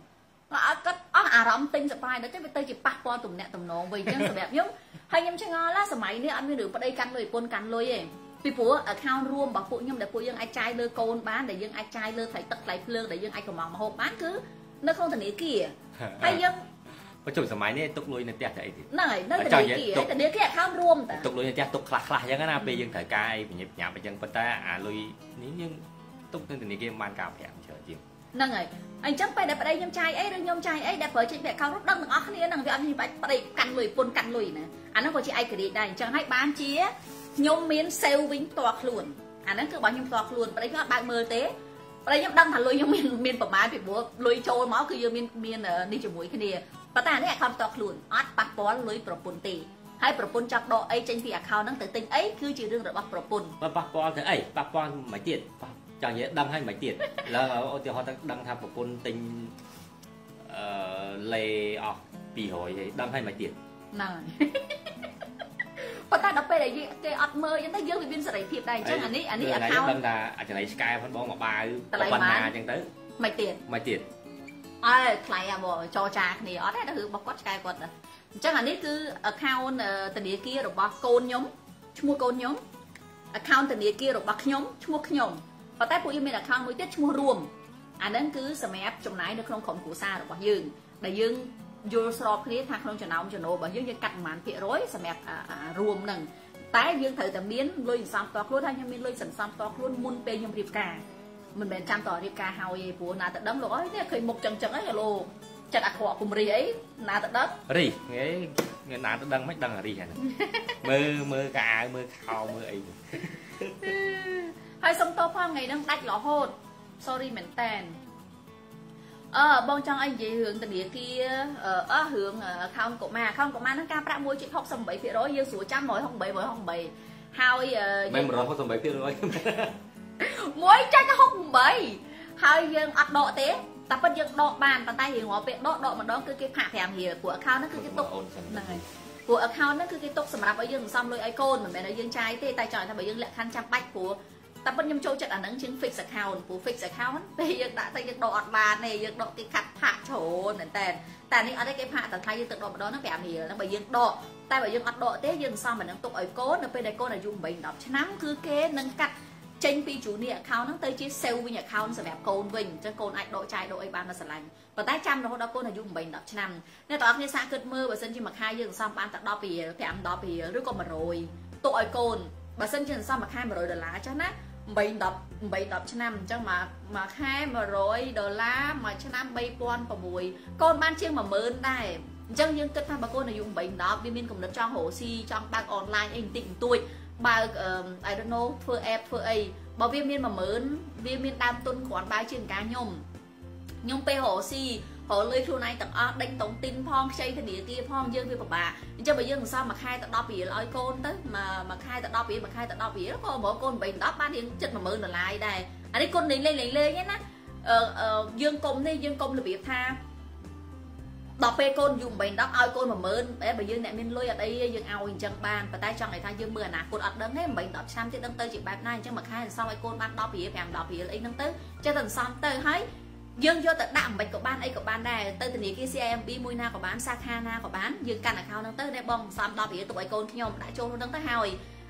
គាត់អស់អារម្មណ៍ទិញ surprise ដល់ទៅវាទៅជាប៉ះពាល់ទំនាក់ទំនងវិញអញ្ចឹងសម្រាប់ខ្ញុំហើយខ្ញុំឆ្ងល់ណាសម័យនេះអត់មានរឿងប្តីកាន់លុយប្រពន្ធកាន់លុយទេពីព្រោះ account រួមរបស់ពួកខ្ញុំដែលពួកយើងអាចចាយលើកូនបានដែលយើងអាចចាយលើថ្លៃទឹកថ្លៃភ្លើងដែលយើងអាចកំងមហូបបានគឺនៅក្នុងធនាគារ ហើយយើងបើជុំសម័យនេះទុកលុយនៅផ្ទះទៅអីទៀតហ្នឹងហើយនៅធនាគារធនាគារ account រួមតាទុកលុយនៅផ្ទះទុកខ្លះខ្លះអញ្ចឹងណាពេលយើងត្រូវការអីបញ្ញាបញ្ញាអញ្ចឹងប៉ុន្តែអាលុយនេះយើងទុកនៅធនាគារបានការប្រាក់ច្រើនជាងហ្នឹងហើយអញ្ចឹងពេលដែលប្តីខ្ញុំចាយអីឬខ្ញុំចាយអីដែលប្រើចេញពី account នោះដឹងទាំងអស់គ្នាហ្នឹងវាអត់មានបាច់ប្តីកាន់លុយពុនកាន់លុយណាអាហ្នឹងក៏ជាឯករាជ្យដែរអញ្ចឹងហើយបានជាខ្ញុំមាន save វិញផ្ទាល់ខ្លួនអាហ្នឹងគឺរបស់ខ្ញុំផ្ទាល់ខ្លួនប្តីខ្ញុំអត់បើកមើលទេ ប្តីខ្ញុំដឹងថាលុយខ្ញុំមានមានប្រមាណពីព្រោះលុយចូលមកគឺយើងមានមាននេះជាមួយគ្នាប៉ុន្តែនេះ account ផ្ទាល់ខ្លួនអត់ប៉ះពាល់លុយប្រពន្ធទេហើយប្រពន្ធចាប់ដកអីចេញពី account ហ្នឹងទៅទិញអីគឺជារឿងរបស់ប្រពន្ធបើប៉ះពាល់ទៅអីប៉ះពាល់មិនទៀតចង់និយាយដឹងហើយមិនទៀតឡើឧទាហរណ៍ទៅដឹងថាប្រពន្ធទិញអឺលេអស់200ហើយដឹងហើយមិនទៀតហ្នឹង ប៉ុន្តែដល់ពេលដែលគេអត់មើលអញ្ចឹងទៅយើងវាមានសេរីភាពដែរអញ្ចឹងអានេះអានេះ account ដឹងថាអចំណៃឆ្កែផងបងមកបាវប៉ុណ្ណាអញ្ចឹងទៅមិនទៀតមិនទៀតអើថ្លៃអាមកចរចាគ្នាអត់ទេដល់រឿងរបស់គាត់ឆ្កែគាត់អញ្ចឹងអានេះគឺ account ធនាគាររបស់កូនខ្ញុំឈ្មោះកូនខ្ញុំ account ធនាគាររបស់ខ្ញុំឈ្មោះខ្ញុំប៉ុន្តែពួកយើងមាន account មួយទៀតឈ្មោះរួមអាហ្នឹងគឺសម្រាប់ចំណាយនៅក្នុងក្រុមគ្រួសាររបស់យើងដែលយើង យល់ស្របគ្នាថាក្នុងចំណោមចំណូលរបស់យើងយើងកាត់ប្រហែលភាគរយសម្រាប់រួមហ្នឹងតែយើងត្រូវតែមានលុយសន្សំផ្ទាល់ខ្លួនហើយខ្ញុំមានលុយសន្សំផ្ទាល់ខ្លួនមុនពេលខ្ញុំរៀបការមិនមែនចាំតរៀបការហើយទេព្រោះណាទៅដឹងលោកអើយនេះឃើញមុខចឹងចឹងអីលោកចិត្តអាក្រក់គុំរីអីណាទៅដឹងរីហេងាណាទៅដឹងមិនដឹងរីហ្នឹងមើលមើលកៅអៅមើលខោមើលអីហើយសុំតបផងថ្ងៃហ្នឹងដាច់រហូត sorry មែនតែន អឺបងចង់ឲ្យនិយាយរឿងធនាគារអឺរឿង account កុមារ account កុមារហ្នឹងការប្រាក់1.68%យើងស្រួលចាំ168 168ហើយមិន168%មួយចែកទៅ68ហើយយើងអត់ដកទេតែពិតយើងដកបានប៉ុន្តែរៀងរាល់ពេលដកដកម្ដងគឺគេផាក5រៀលព្រោះ account ហ្នឹងគឺគេទុកហ្នឹងហើយព្រោះ account ហ្នឹងគឺគេទុកសម្រាប់ឲ្យយើងសន្សំលុយឲ្យកូនមិនមែនឲ្យយើងចាយទេតែចង់ថាបើយើងលក្ខខណ្ឌចាំបាច់ព្រោះ តែប៉ុតខ្ញុំចូលចិត្តអាហ្នឹងជាង fix account ព្រោះ fix account ពេលយើងដាក់ទៅយើងដកអត់បានទេយើងដកគេកាត់ផាកច្រើនមែនតើតែនេះអត់ទេគេផាកតែថ្លៃយើងទៅដកម្ដងហ្នឹង5រៀលហ្នឹងបើយើងដកតែបើយើងអត់ដកទេយើងសន្សំអាហ្នឹងទុកឲ្យកូននៅពេលដែលកូនអាយុ8 10ឆ្នាំគឺគេនឹងកាត់ចេញពី junior account ហ្នឹងទៅជា saving account សម្រាប់កូនវិញអញ្ចឹងកូនអាចដកចាយដកអីបានដល់ស្រឡាញ់ប៉ុន្តែចាំរហូតដល់កូនអាយុ8 10ឆ្នាំអ្នកទាំងអស់គ្នាសាកគិតមើលបើសិនជាមួយខែយើងសន្សំបានតែ10រៀល5 10រៀលឬក៏100ទុកឲ្យកូនបើសិនជាសន្សំមួយខែ100ដុល្លារចាស់ណា 8 10 8 10ឆ្នាំអញ្ចឹងមកមួយខែ100ដុល្លារមួយឆ្នាំ3006កូនបានជាង10000ដែរអញ្ចឹងយើងគិតថាបើកូនអាយុ8 10វាមានកំណត់ចង់រកស៊ីចង់បើកអនឡាញអីបន្តិចបន្តួចបើក I don't know ធ្វើ app ធ្វើអីបើវាមាន10000វាមានដើមទុនគ្រាន់បើជាងការខ្ញុំខ្ញុំពេលរកស៊ី រកលុយខ្លួនឯងទាំងអស់ដេញតុងទីនផងខ្ចីធនាគារផងយើងវាពិបាកអញ្ចឹងបើយើងសន្សំមួយខែទៅ10រៀលឲ្យកូនទៅមួយខែទៅ10រៀលមួយខែទៅ10រៀលក៏មកកូន8 10បានរៀងចិត្ត10000ដុល្លារដែរអានេះគុណលេងលេងលេងលេងណាអឺយើងកុំនេះយើងកុំរបៀបថាដល់ពេលកូនយូរ8 10ឲ្យកូន10000តែបើយើងអ្នកមានលុយអត់អីយើងឲ្យអញ្ចឹងបានប៉ុន្តែចង់ឲ្យថាយើងមើលអនាគតអត់ដឹងទេ8 10ឆ្នាំទៀតដឹងទៅជាបែបណាអញ្ចឹងមួយខែសន្សំឲ្យកូនបាន10រៀល5 10រៀលអីហ្នឹងទៅចេះតែសន្សំទៅហើយ យើងយកទៅដាក់មិនក៏បានអីក៏បានដែរទៅធនាគារ CIMB មួយណាក៏បានសាខាណាក៏បានយើងកាន់ account ហ្នឹងទៅនេះបងសំ10រៀលទុកឲ្យកូនខ្ញុំដាក់ចូលនោះហ្នឹងទៅហើយ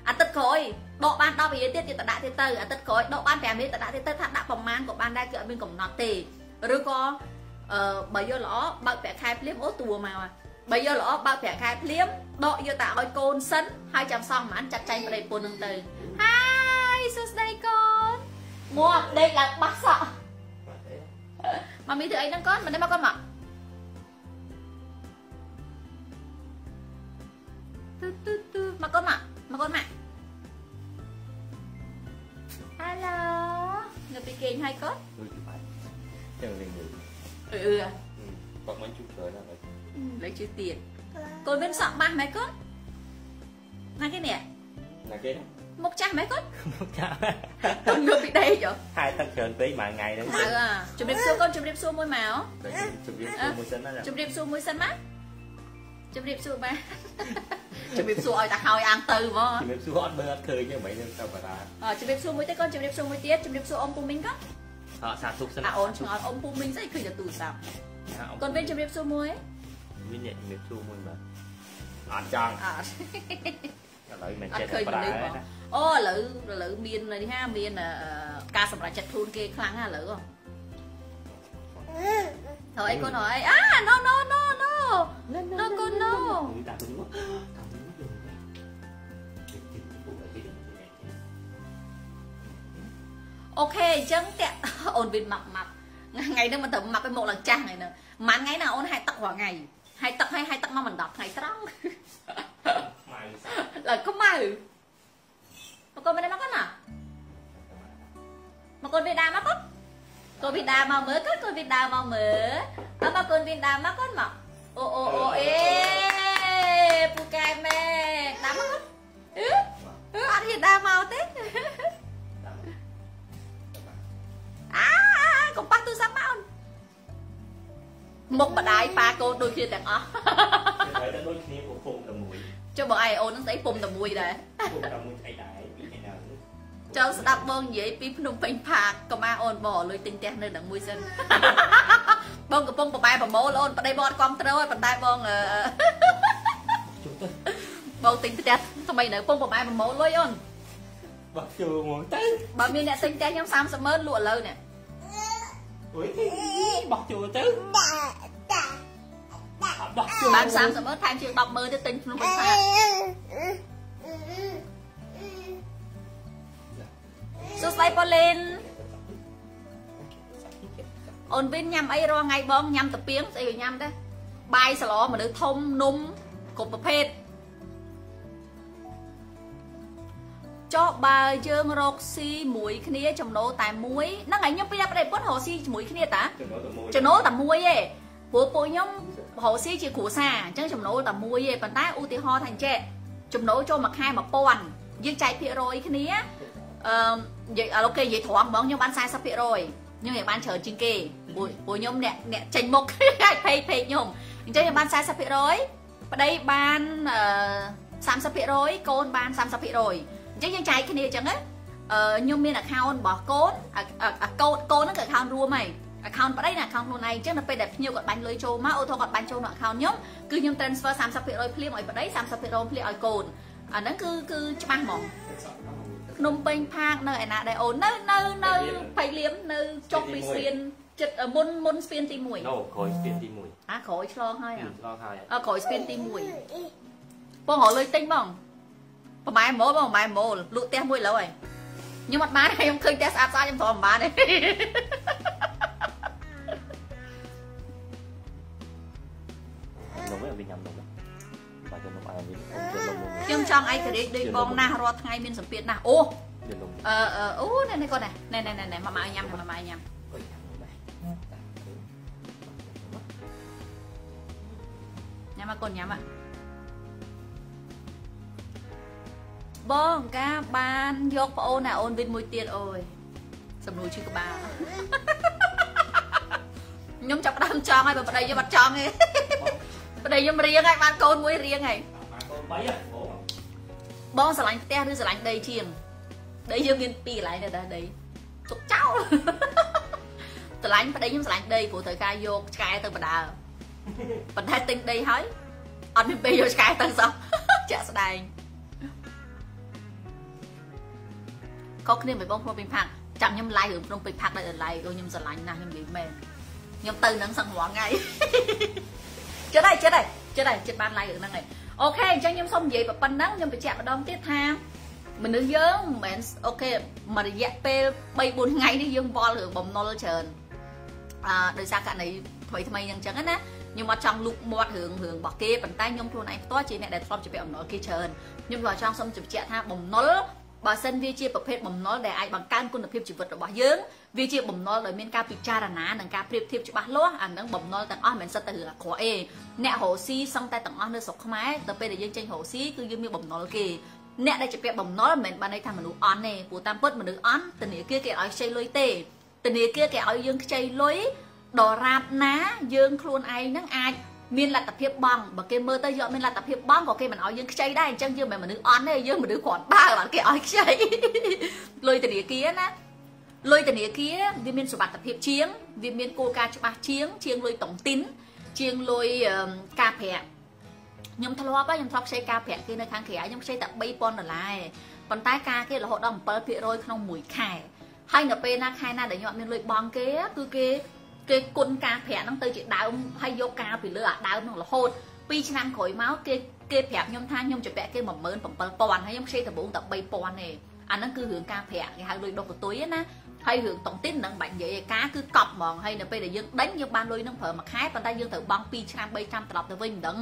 អាទិត្យក្រោយដកបាន10រៀលទៀតទៀតទៅដាក់ទៀតទៅអាទិត្យក្រោយដកបាន5រៀលទៅដាក់ទៀតទៅថាដាក់ប្រមាណក៏បានដែរគឺអត់មានកំណត់ទេឬក៏អឺបើយកល្អបើកប្រាក់ខែភ្លាមអូតួមកបើយកល្អបើកប្រាក់ខែភ្លាមដកយកតែឲ្យកូនសិនហើយចាំសងប្រហែលចាត់ចែងប្តីពុនហ្នឹងទៅហើយសួស្ដីកូនងាប់ដេកឡើងបាស់សក់ ម៉ាមីធ្វើអីហ្នឹងកូនមិនដឹងមកកូនមកទូទូទូមកកូនមកមកកូនមកហេឡូនៅពីគេងហើយកូនចឹងវិញមើលអឺ អឺបាក់មិនជុកច្រើនណាស់លេខជឿទៀតកូនមានសក់បាស់ម៉េចកូនណាគេនេះណាគេមុខចាស់ម៉េចកូនមកចាទុំយកពីដេកចុះហើយទឹកច្រើនពេកមួយថ្ងៃហ្នឹងអើជំរាបសួរកូនជំរាបសួរមួយមកជម្រាបសួរមួយសិនណាជំរាបសួរមួយសិនមកជំរាបសួរបាទជំរាបសួរឲ្យតាហើយអាងទៅហ្មងជម្រាបសួរអត់មើលអត់ឃើញទេមិនហ្នឹងទៅបារាអជំរាបសួរមួយទៀតកូនជំរាបសួរមួយទៀតជំរាបសួរអ៊ំពូមីងកូនអត់សាទុកសិនអាអូនឆ្ងល់អ៊ំពូមីងស្អីឃើញតែទូរស័ព្ទកូនវិញជំរាបសួរមួយវិញជំរាបសួរមួយបាទអត់ចង់អត់ឥឡូវមិនអចេះត់ឃើញប្រើមនុស្សហ្មង អូឥឡូវឥឡូវមាននេះហាមានការសម្រេចចិត្តខ្លួនគេខ្លាំងណាស់ឥឡូវហ៎ហើយអីកូនហើយអា no no no no no កូន no តាទៅមកអូខេអញ្ចឹងតាក់អូនវិញម៉ាប់ម៉ាប់ថ្ងៃហ្នឹងមិនទៅម៉ាប់ឲ្យមកឡើងចាស់ថ្ងៃហ្នឹងមិនថ្ងៃណាអូនហែកទឹករាល់ថ្ងៃហែកទឹកឲ្យហែកទឹកមកមិន10ថ្ងៃត្រង់ម៉ៅសាឡើងខ្មៅ មកកូនមិនមកកូនណាមកកូនវាដាមកកូនកូនវាដាមកមើលកូនកូនវាដាមកមើលអើមកកូនវាដាមកកូនមកអូអូអូអេ ពូកែម៉ែដាមកកូនអឺអឺអត់ហ៊ានដាមកទេអាកុំប៉ះទូរស័ព្ទមកអូនមុខម្ដាយប៉ាកូនដូចគ្នាទាំងអស់ហើយទៅដូចគ្នាពុំតែមួយចុះបងឯងអូននឹងស្អីពុំតែមួយដែរពុំតែមួយស្អីដែរពីឯណាចូលស្ដាប់បងនិយាយពីភ្នំពេញផាកកុំអាអូនបងលុយទិញផ្ទះនៅនឹងមួយសិនបងកំពុងប្របែប្រមូលអូនប្តីបងអត់គ្រប់ត្រូលហើយប៉ុន្តែបងអឺជុំទៅបងទិញផ្ទះថ្មីនៅកំពុងប្របែប្រមូលលុយអូនបាក់ចូលមកទៅបើមានអ្នកទិញផ្ទះខ្ញុំ30ម៉ឺនលក់ឥឡូវនេះអុយបោះចូលទៅ បោះចូលបាន30ម៉ឺនថែមជាង10ម៉ឺនទៀតទិញភ្នំពេញផាកសួស្ដីប៉ូលីនអូនវិញញ៉ាំអីរាល់ថ្ងៃបងញ៉ាំតាពីងស្អីក៏ញ៉ាំដែរបាយសឡមនុស្សធំនំគ្រប់ប្រភេទចុះបើយើងរកស៊ីមួយគ្នាចំណូលតែមួយហ្នឹងហើយខ្ញុំពីប្តីពុនរកស៊ីជាមួយគ្នាតាចំណូលតែមួយចំណូលតែមួយទេព្រោះពួកខ្ញុំ រកស៊ីជាគ្រួសារអញ្ចឹងចំណូលតែមួយទេប៉ុន្តែឧទាហរណ៍ថាអញ្ចេះចំណូលចូលមួយខែ1000យើងចែកភាគរយគ្នាអឺនិយាយឥឡូវគេនិយាយត្រង់ហ្មងខ្ញុំបាន40%ខ្ញុំยังបានច្រើនជាងគេព្រោះព្រោះខ្ញុំអ្នកអ្នកចេញមុខអាចពេកពេកខ្ញុំអញ្ចឹងខ្ញុំបាន40%ប្តីបានអឺ30%កូនបាន30%អញ្ចឹងយើងចែកគ្នាអញ្ចឹងណាអឺខ្ញុំមាន account របស់កូនអាកូនកូនហ្នឹងគឺ account រួមហើយ account ប្តីណា account ខ្លួនឯងអញ្ចឹងនៅពេលដែលភ្ញៀវគាត់បាញ់លុយចូលមកអូថូគាត់បាញ់ចូលនៅ account ខ្ញុំគឺខ្ញុំ transfer 30%ភ្លាមឲ្យប្តី30%ភ្លាមឲ្យកូនអាហ្នឹងគឺគឺច្បាស់ហ្មងភ្នំពេញផាកនៅឯណាដែរអូននៅនៅនៅបៃលៀមនៅចុះពីស្ពានចិត្តមុនមុនស្ពានទី1ណូក្រោយស្ពានទី1អាក្រោយឆ្លងហើយអ่ะឆ្លងហើយអើក្រោយស្ពានទី1បងរកលុយទិញបងប្រម៉ែម៉ូលបងប្រម៉ែម៉ូលលក់ផ្ទះមួយឡូវហើយខ្ញុំអត់បានខ្ញុំឃើញផ្ទះស្អាតស្អាតខ្ញុំទ្រាំមិនបានទេ វិញញ៉ាំនំបាទខ្ញុំនំអាមីនខ្ញុំចង់ឯករាជ្យដូចបងណាស់រាល់ថ្ងៃមានសម្ពាធណាស់អូអឺអូណែនេះគាត់ណែណែណែណែម៉ាម៉ាញ៉ាំម៉ាម៉ាញ៉ាំញ៉ាំមកកូនញ៉ាំមកបងកាបានយកប្អូនណាអូនវិញមួយទៀតអូយសំនួរឈឺក្បាលខ្ញុំចាប់ដើមចង់ហើយបើប្តីយកអត់ចង់ទេ ប្តីខ្ញុំរៀងហើយបានកូនមួយរៀងហើយបានកូន3បងស្រឡាញ់ផ្ទះឬស្រឡាញ់ដីជាងដីយើងមានពីរកន្លែងដែរដីទុកចោលស្រឡាញ់ប្តីខ្ញុំស្រឡាញ់ដីព្រោះត្រូវការយកឆ្កែទៅបដើប៉ុន្តែទិញដីហើយអត់មានពេលយកឆ្កែទៅសោះចាក់ស្ដែងខុសគ្នាមិនបងភ្នំពេញផាក់ចាំខ្ញុំឡាយរឿងភ្នំពេញផាក់ដល់ឡាយអូខ្ញុំស្រឡាញ់ណាស់ខ្ញុំនិយាយមែនខ្ញុំទៅនឹងសឹងរាល់ថ្ងៃ ចិត្តហើយចិត្តហើយចិត្តហើយចិត្តបានឡាយរឿងហ្នឹងហើយអូខេអញ្ចឹងខ្ញុំសូមនិយាយប៉ុណ្ណឹងខ្ញុំបញ្ជាក់ម្ដងទៀតថាមនុស្សយើងមិនមែនអូខេមួយរយៈពេល3 4ថ្ងៃនេះយើងវល់រឿងបំណុលច្រើនអឺដោយសារករណីថ្មីថ្មីអញ្ចឹងណាខ្ញុំអត់ចង់លូកមាត់រឿងរឿងរបស់គេប៉ុន្តែខ្ញុំខ្លួនឯងផ្ទាល់ជាអ្នកដែលធ្លាប់ជាពាក់បំណុលគេច្រើនខ្ញុំក៏ចង់សូមបញ្ជាក់ថាបំណុល បើសិនវាជាប្រភេទបំណុលដែលអាចបង្កើនគុណភាពជីវិតរបស់យើងវាជាបំណុលដោយមានការពិចារណានិងការប្រៀបធៀបច្បាស់លាស់អានឹងបំណុលទាំងអស់មិនសិតតែរឿងអាក្រក់ទេអ្នករស់ស៊ីសឹងតែទាំងអស់នៅស្រុកខ្មែរដល់ពេលដែលយើងចេញរស់ស៊ីគឺយើងមានបំណុលគេអ្នកដែលជាពាក់បំណុលមិនមែនបានន័យថាមនុស្សអន់ទេព្រោះតាមពិតមនុស្សអន់ធនាគារគេឲ្យខ្ចីលុយទេធនាគារគេឲ្យយើងខ្ចីលុយដរាបណាយើងខ្លួនឯងនឹងអាច មានលទ្ធភាពបង់បើគេមើលទៅយកមានលទ្ធភាពបង់ក៏គេមិនឲ្យយើងខ្ចីដែរអញ្ចឹងយើងមិនមនុស្សអន់ទេយើងមនុស្សគ្រាន់បើបាទគេឲ្យខ្ចីលុយធនាគារណាលុយធនាគារវាមានសុវត្ថិភាពជាងវាមានគោលការណ៍ច្បាស់ជាង ជាងលុយតុងទីនជាងលុយការប្រាក់ខ្ញុំធ្លាប់ខ្ញុំធ្លាប់ខ្ចីការប្រាក់គេនៅខាងក្រៅខ្ញុំខ្ចីតែ3000ដុល្លារប៉ុន្តែការគេរហូតដល់7%ក្នុងមួយខែហើយនៅពេលណាខែណាដែលខ្ញុំអត់មានលុយបង់គេគឺគេ គេគុណការប្រាក់ហ្នឹងទៅជាដើមហើយយកការពីលើអាដើមហ្នឹងរហូត2ឆ្នាំក្រោយមកគេគេប្រាប់ខ្ញុំថាខ្ញុំជពាក់គេ17000ហើយខ្ញុំខ្ចីដំបូងតែ3000ទេអាហ្នឹងគឺរឿងការប្រាក់គេហៅលុយដុសកតុយណាហើយរឿងតុងទីននឹងបាច់និយាយឯការគឺកប់ហ្មងហើយនៅពេលដែលយើងដេញយើងបានលុយនឹងប្រើមួយខែប៉ុន្តែយើងត្រូវបង់2ឆ្នាំ3ឆ្នាំត្រឡប់ទៅវិញមិនដឹង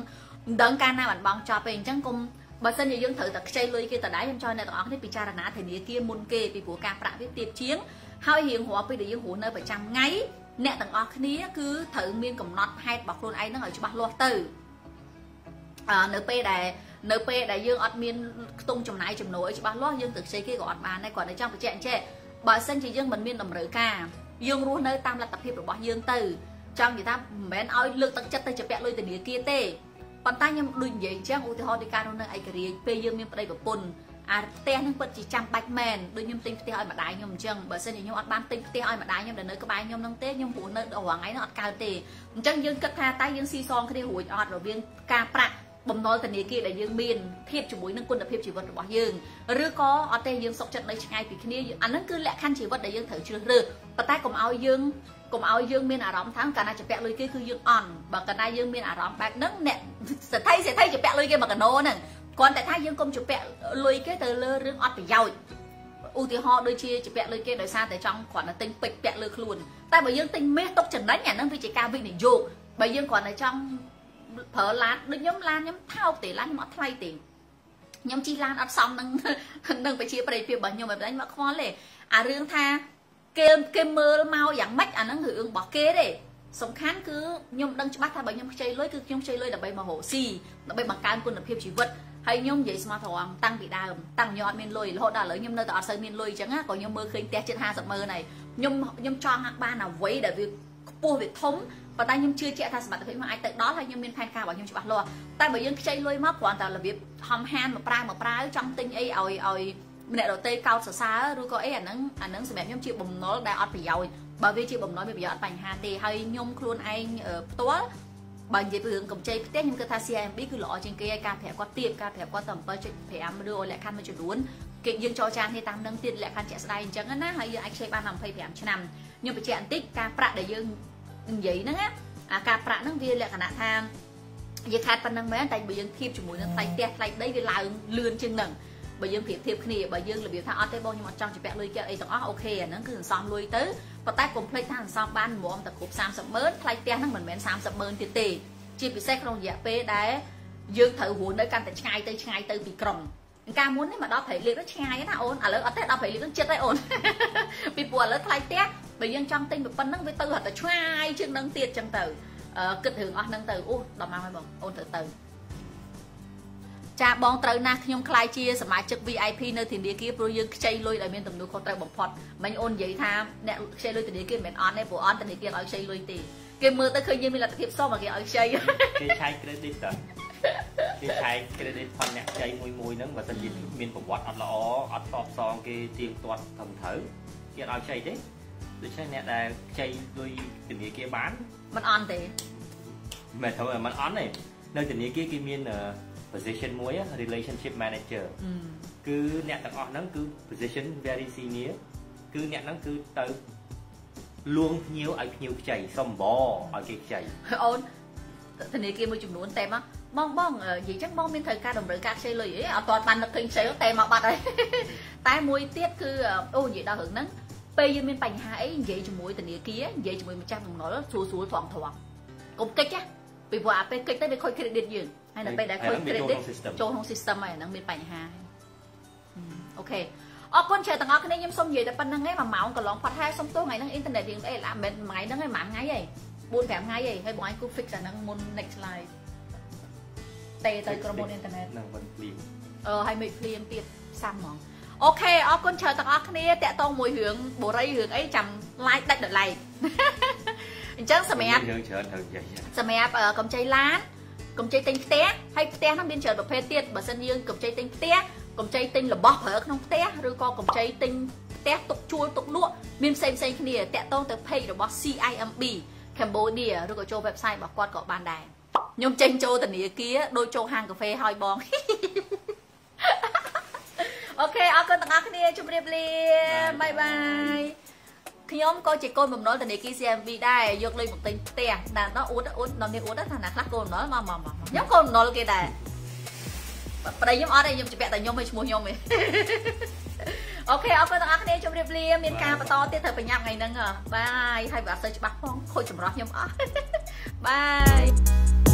មិនដឹងកាលណាបានបង់ចប់ទេអញ្ចឹងគុំបើសិនជាយើងត្រូវតែខ្ចីលុយគេតដែរខ្ញុំចង់អ្នកទាំងអស់គ្នាពិចារណាធនាគារមុនគេពីព្រោះការប្រាក់វាទាបជាងហើយរៀងរាល់ពេលដែលយើងរស់នៅប្រចាំថ្ងៃ អ្នកទាំងអស់គ្នាគឺត្រូវមានកំណត់ហេតុរបស់ខ្លួនឯងហ្នឹងឲ្យច្បាស់លាស់ទៅអឺនៅពេលដែលនៅពេលដែលយើងអត់មានខ្ទង់ចំណាយចំណូលឲ្យច្បាស់លាស់យើងទៅខ្ចីគេក៏អត់បានដែរគាត់តែចង់បញ្ជាក់អញ្ចេះបើសិនជាយើងមិនមានតម្រូវការយើងរស់នៅតាមលទ្ធភាពរបស់យើងទៅចង់និយាយថាមិនមែនឲ្យលើកទឹកចិត្តទៅជាពាក់លុយធនាគារទេប៉ុន្តែខ្ញុំដូចនិយាយអញ្ចឹងឧទាហរណ៍នៃការរស់នៅឯករាជ្យពេលយើងមានប្តីប្រពន្ធ អាផ្ទះនឹងពិតជាចាំបាច់មែនដូចខ្ញុំទិញផ្ទះឲ្យម្ដាយខ្ញុំអញ្ចឹងបើសិនជាខ្ញុំអត់បានទិញផ្ទះឲ្យម្ដាយខ្ញុំដែលនៅក្បែរខ្ញុំនឹងទេខ្ញុំព្រោះនៅរងថ្ងៃនោះអត់កើតទេអញ្ចឹងយើងគិតថាតើយើងស៊ីសងគ្នារួចអត់រវាងការប្រាក់បំណុលធនាគារដែលយើងមានធៀបជាមួយនឹងគុណភាពជីវិតរបស់យើងឬក៏អត់ទេយើងសុខចិត្តនៅឆ្ងាយពីគ្នាអាហ្នឹងគឺលក្ខខណ្ឌជីវិតដែលយើងត្រូវជ្រើសរើសប៉ុន្តែកុំឲ្យយើងកុំឲ្យយើងមានអារម្មណ៍ថាកាលណាជពាក់លុយគេគឺយើងអន់បើកាលណាយើងមានអារម្មណ៍បែបហ្នឹងអ្នកសេដ្ឋីសេដ្ឋីជពាក់លុយគេមកកណោហ្នឹង គ្រាន់តែថាយើងកុំជពាក់លុយគេទៅលើរឿងអត់ប្រយោជន៍ឧទាហរណ៍ដូចជាជពាក់លុយគេដោយសារតែចង់គ្រាន់តែទិញពេជ្រពាក់លើខ្លួនតែបើយើងទិញមាសទុកចំណេញអាហ្នឹងវាជាការវិនិយោគបើយើងគ្រាន់តែចង់ប្រើឡានដូចខ្ញុំឡានខ្ញុំថោកទេឡានខ្ញុំអត់ថ្លៃទេខ្ញុំជិះឡានអត់សមនឹងនឹងប្រជាប្រិយភាពរបស់ខ្ញុំមិនដាច់មកខ្វល់ទេអារឿងថាគេគេមើលមកយ៉ាងម៉េចអាហ្នឹងរឿងរបស់គេទេសំខាន់គឺខ្ញុំដឹងច្បាស់ថាបើខ្ញុំខ្ចីលុយគឺខ្ញុំខ្ចីលុយដើម្បីមករកស៊ីដើម្បីបង្កើនគុណភាពជីវិត ហើយខ្ញុំនិយាយស្មោះត្រង់តាំងពីដើមតាំងខ្ញុំអត់មានលុយរហូតដល់ឥឡូវខ្ញុំនៅតែអត់សូវមានលុយអញ្ចឹងក៏ខ្ញុំមើលឃើញផ្ទះជិត50ម៉ឺនហើយខ្ញុំខ្ញុំចង់បានអ្វីដែលវាខ្ពស់វាធំប៉ុន្តែខ្ញុំជឿជាក់ថាសមត្ថភាពខ្ញុំអាចទៅដល់ហើយខ្ញុំមានផែនការរបស់ខ្ញុំច្បាស់លាស់តែបើយើងខ្ចីលុយមកគ្រាន់តែរបៀបហំហានមកប្រើមកប្រើចង់ទិញអីឲ្យឲ្យម្នាក់ដទៃកោតសរសើរឬក៏អីអាហ្នឹងអាហ្នឹងសម្រាប់ខ្ញុំជាបំណុលដែលអត់ប្រយោជន៍បើវាជាបំណុលមានប្រយោជន៍អត់បញ្ហាទេហើយខ្ញុំខ្លួនឯងផ្ទាល់ បើនិយាយពីរឿងកម្ចីផ្ទះខ្ញុំគិតថា CIMB គឺល្អជាងគេហើយការប្រាប់គាត់ទៀតការប្រាប់គាត់តែ7.5ឬលក្ខខណ្ឌមួយចំនួនគេយើងចរចាគ្នាតាមនឹងទៀតលក្ខខណ្ឌជាក់ស្ដែងអញ្ចឹងណាហើយយើងអាចខ្ចីបាន25ឆ្នាំខ្ញុំបញ្ជាក់បន្តិចការប្រាក់ដែលយើងនិយាយហ្នឹងណាអាការប្រាក់ហ្នឹងវាលក្ខណៈថាយើងខាត់ប៉ុណ្្នឹងមែនតែបើយើងធៀបជាមួយនឹងថ្លៃផ្ទះថ្លៃដីវាឡើងលឿនជាងហ្នឹង បើយើងប្រៀបធៀបគ្នាបើយើងរបៀបថាអត់ទេបងខ្ញុំអត់ចង់ជពាក់លុយគេអីទាំងអស់អូខេអាហ្នឹងគឺសន្សំលុយទៅប៉ុន្តែកុំភ្លេចថាសន្សំបានមុំតែគ្រប់30ម៉ឺនថ្លៃផ្ទះហ្នឹងមិនមែន30ម៉ឺនទៀតទេជាពិសេសក្នុងរយៈពេលដែលយើងត្រូវរស់នៅកាន់តែឆ្ងាយទៅឆ្ងាយទៅពីក្រុងកាលមុននេះមកដល់ព្រៃលៀកទៅឆ្ងាយណាអូនឥឡូវអត់ទេដល់ព្រៃលៀកនឹងចិត្តហើយអូនពីព្រោះឥឡូវថ្លៃផ្ទះបើយើងចង់ទិញប៉ុណ្ណឹងវាទៅហត់តែឆ្ងាយជាងនឹងទៀតចឹងទៅគិតរឿងអស់ហ្នឹងទៅអូដល់ម៉ោងហើយបងអូនទៅទៅ ចាបងត្រូវណាស់ខ្ញុំខ្លាយជាសមាជិក VIP នៅធនាគារព្រោះយើងខ្ចីលុយដោយមានទំនួលខុសត្រូវបំផុតមិញអូននិយាយថាអ្នកខ្ចីលុយធនាគារមិនមែនអត់ទេព្រោះអត់ធនាគារឲ្យខ្ចីលុយទេគេមើលទៅឃើញយើងមានលទ្ធភាពសមមកគេឲ្យខ្ចីគេឆែក credit តើគេឆែក credit ផុតអ្នកខ្ចីមួយមួយហ្នឹងបើសិនជាមានប្រវត្តិអត់ល្អអត់ស្របសងគេទៀងទាត់ត្រឹមត្រូវគេអត់ឲ្យខ្ចីទេដូច្នេះអ្នកដែលខ្ចីលុយធនាគារបានមិនអន់ទេមិនធ្វើមិនអន់ទេនៅធនាគារគេមាន position មួយ relationship manager គឺអ្នកទាំងអស់ហ្នឹងគឺ position very senior គឺអ្នកហ្នឹងគឺទៅលួងភ្ញៀវឲ្យភ្ញៀវខ្ចីសំបឲ្យគេខ្ចីអូនធនាគារមួយចំនួនតែមកបងបងនិយាយចឹងបងមានត្រូវការតម្រូវការខ្ចីលុយអីអត់ទាន់បាននឹកឃើញខ្ចីតែមកបាត់ហើយតែមួយទៀតគឺអូនិយាយដល់រឿងហ្នឹងពេលយើងមានបញ្ហាអីនិយាយជាមួយធនាគារនិយាយជាមួយម្ចាស់បំណុលស្រួលស្រួលត្រង់ត្រង់កុំកិច្ចណាពីព្រោះអាពេលកិច្ចទៅវាខូច credit យើង ហើយនៅពេលដែលខូច credit ចូលក្នុង system ហើយហ្នឹងមានបញ្ហាអូខេអរគុណច្រើនទាំងអស់គ្នាខ្ញុំសូមនិយាយតែប៉ុណ្្នឹងឯងមួយម៉ោងកន្លងផុតហើយសូមទោសថ្ងៃហ្នឹងអ៊ីនធឺណិតយើងអីឡាមិនថ្ងៃហ្នឹងឯងមួយថ្ងៃឯង4 5ថ្ងៃឯងហើយបងឯងគូ fix អាហ្នឹងមុន next slide ទេទៅក្រុមហ៊ុនអ៊ីនធឺណិតហ្នឹងមិនភ្លាមអឺហើយមិនភ្លាមទៀតសាំហ្មងអូខេអរគុណច្រើនទាំងអស់គ្នាតាក់ទងមួយរឿងបូរីរឿងអីចាំ like ដាច់ដល់ like អញ្ចឹងសម្រាប់យើងច្រើនត្រូវនិយាយសម្រាប់កម្ចីឡាន កម្ចីទិញផ្ទះហើយផ្ទះហ្នឹងមានច្រើនប្រភេទទៀតបើសិនយើងកម្ចីទិញផ្ទះកម្ចីទិញរបស់ប្រើក្នុងផ្ទះឬក៏កម្ចីទិញផ្ទះទុកជួលទុកលក់មានផ្សេងផ្សេងគ្នាតាក់ទងទៅ page របស់ CIMB Cambodia ឬក៏ចូល website របស់គាត់ក៏បានដែរខ្ញុំចេញចូលធនាគារដូចចូលហាងកាហ្វេហើយបងអូខេអរគុណទាំងអស់គ្នាជម្រាបលាបាយបាយ ខ្ញុំក៏ជាកូនបំណុលធនាគារ CMB ដែរយកលុយមកទិញផ្ទះតែដល់អួតអួតដល់នេះអួតថាណាខ្លះកូនបំណុលមកមកមកខ្ញុំកូនបំណុលគេដែរប្តីខ្ញុំអត់ទេខ្ញុំជពាក់តែខ្ញុំឯងឈ្មោះខ្ញុំឯងអូខេអរគុណទាំងអស់គ្នាជម្រាបលាមានការបន្តទៀតត្រូវប្រញាប់ថ្ងៃហ្នឹងបាយហើយបើអត់ទៅច្បាស់ផងខូចចម្រោះខ្ញុំអស់បាយ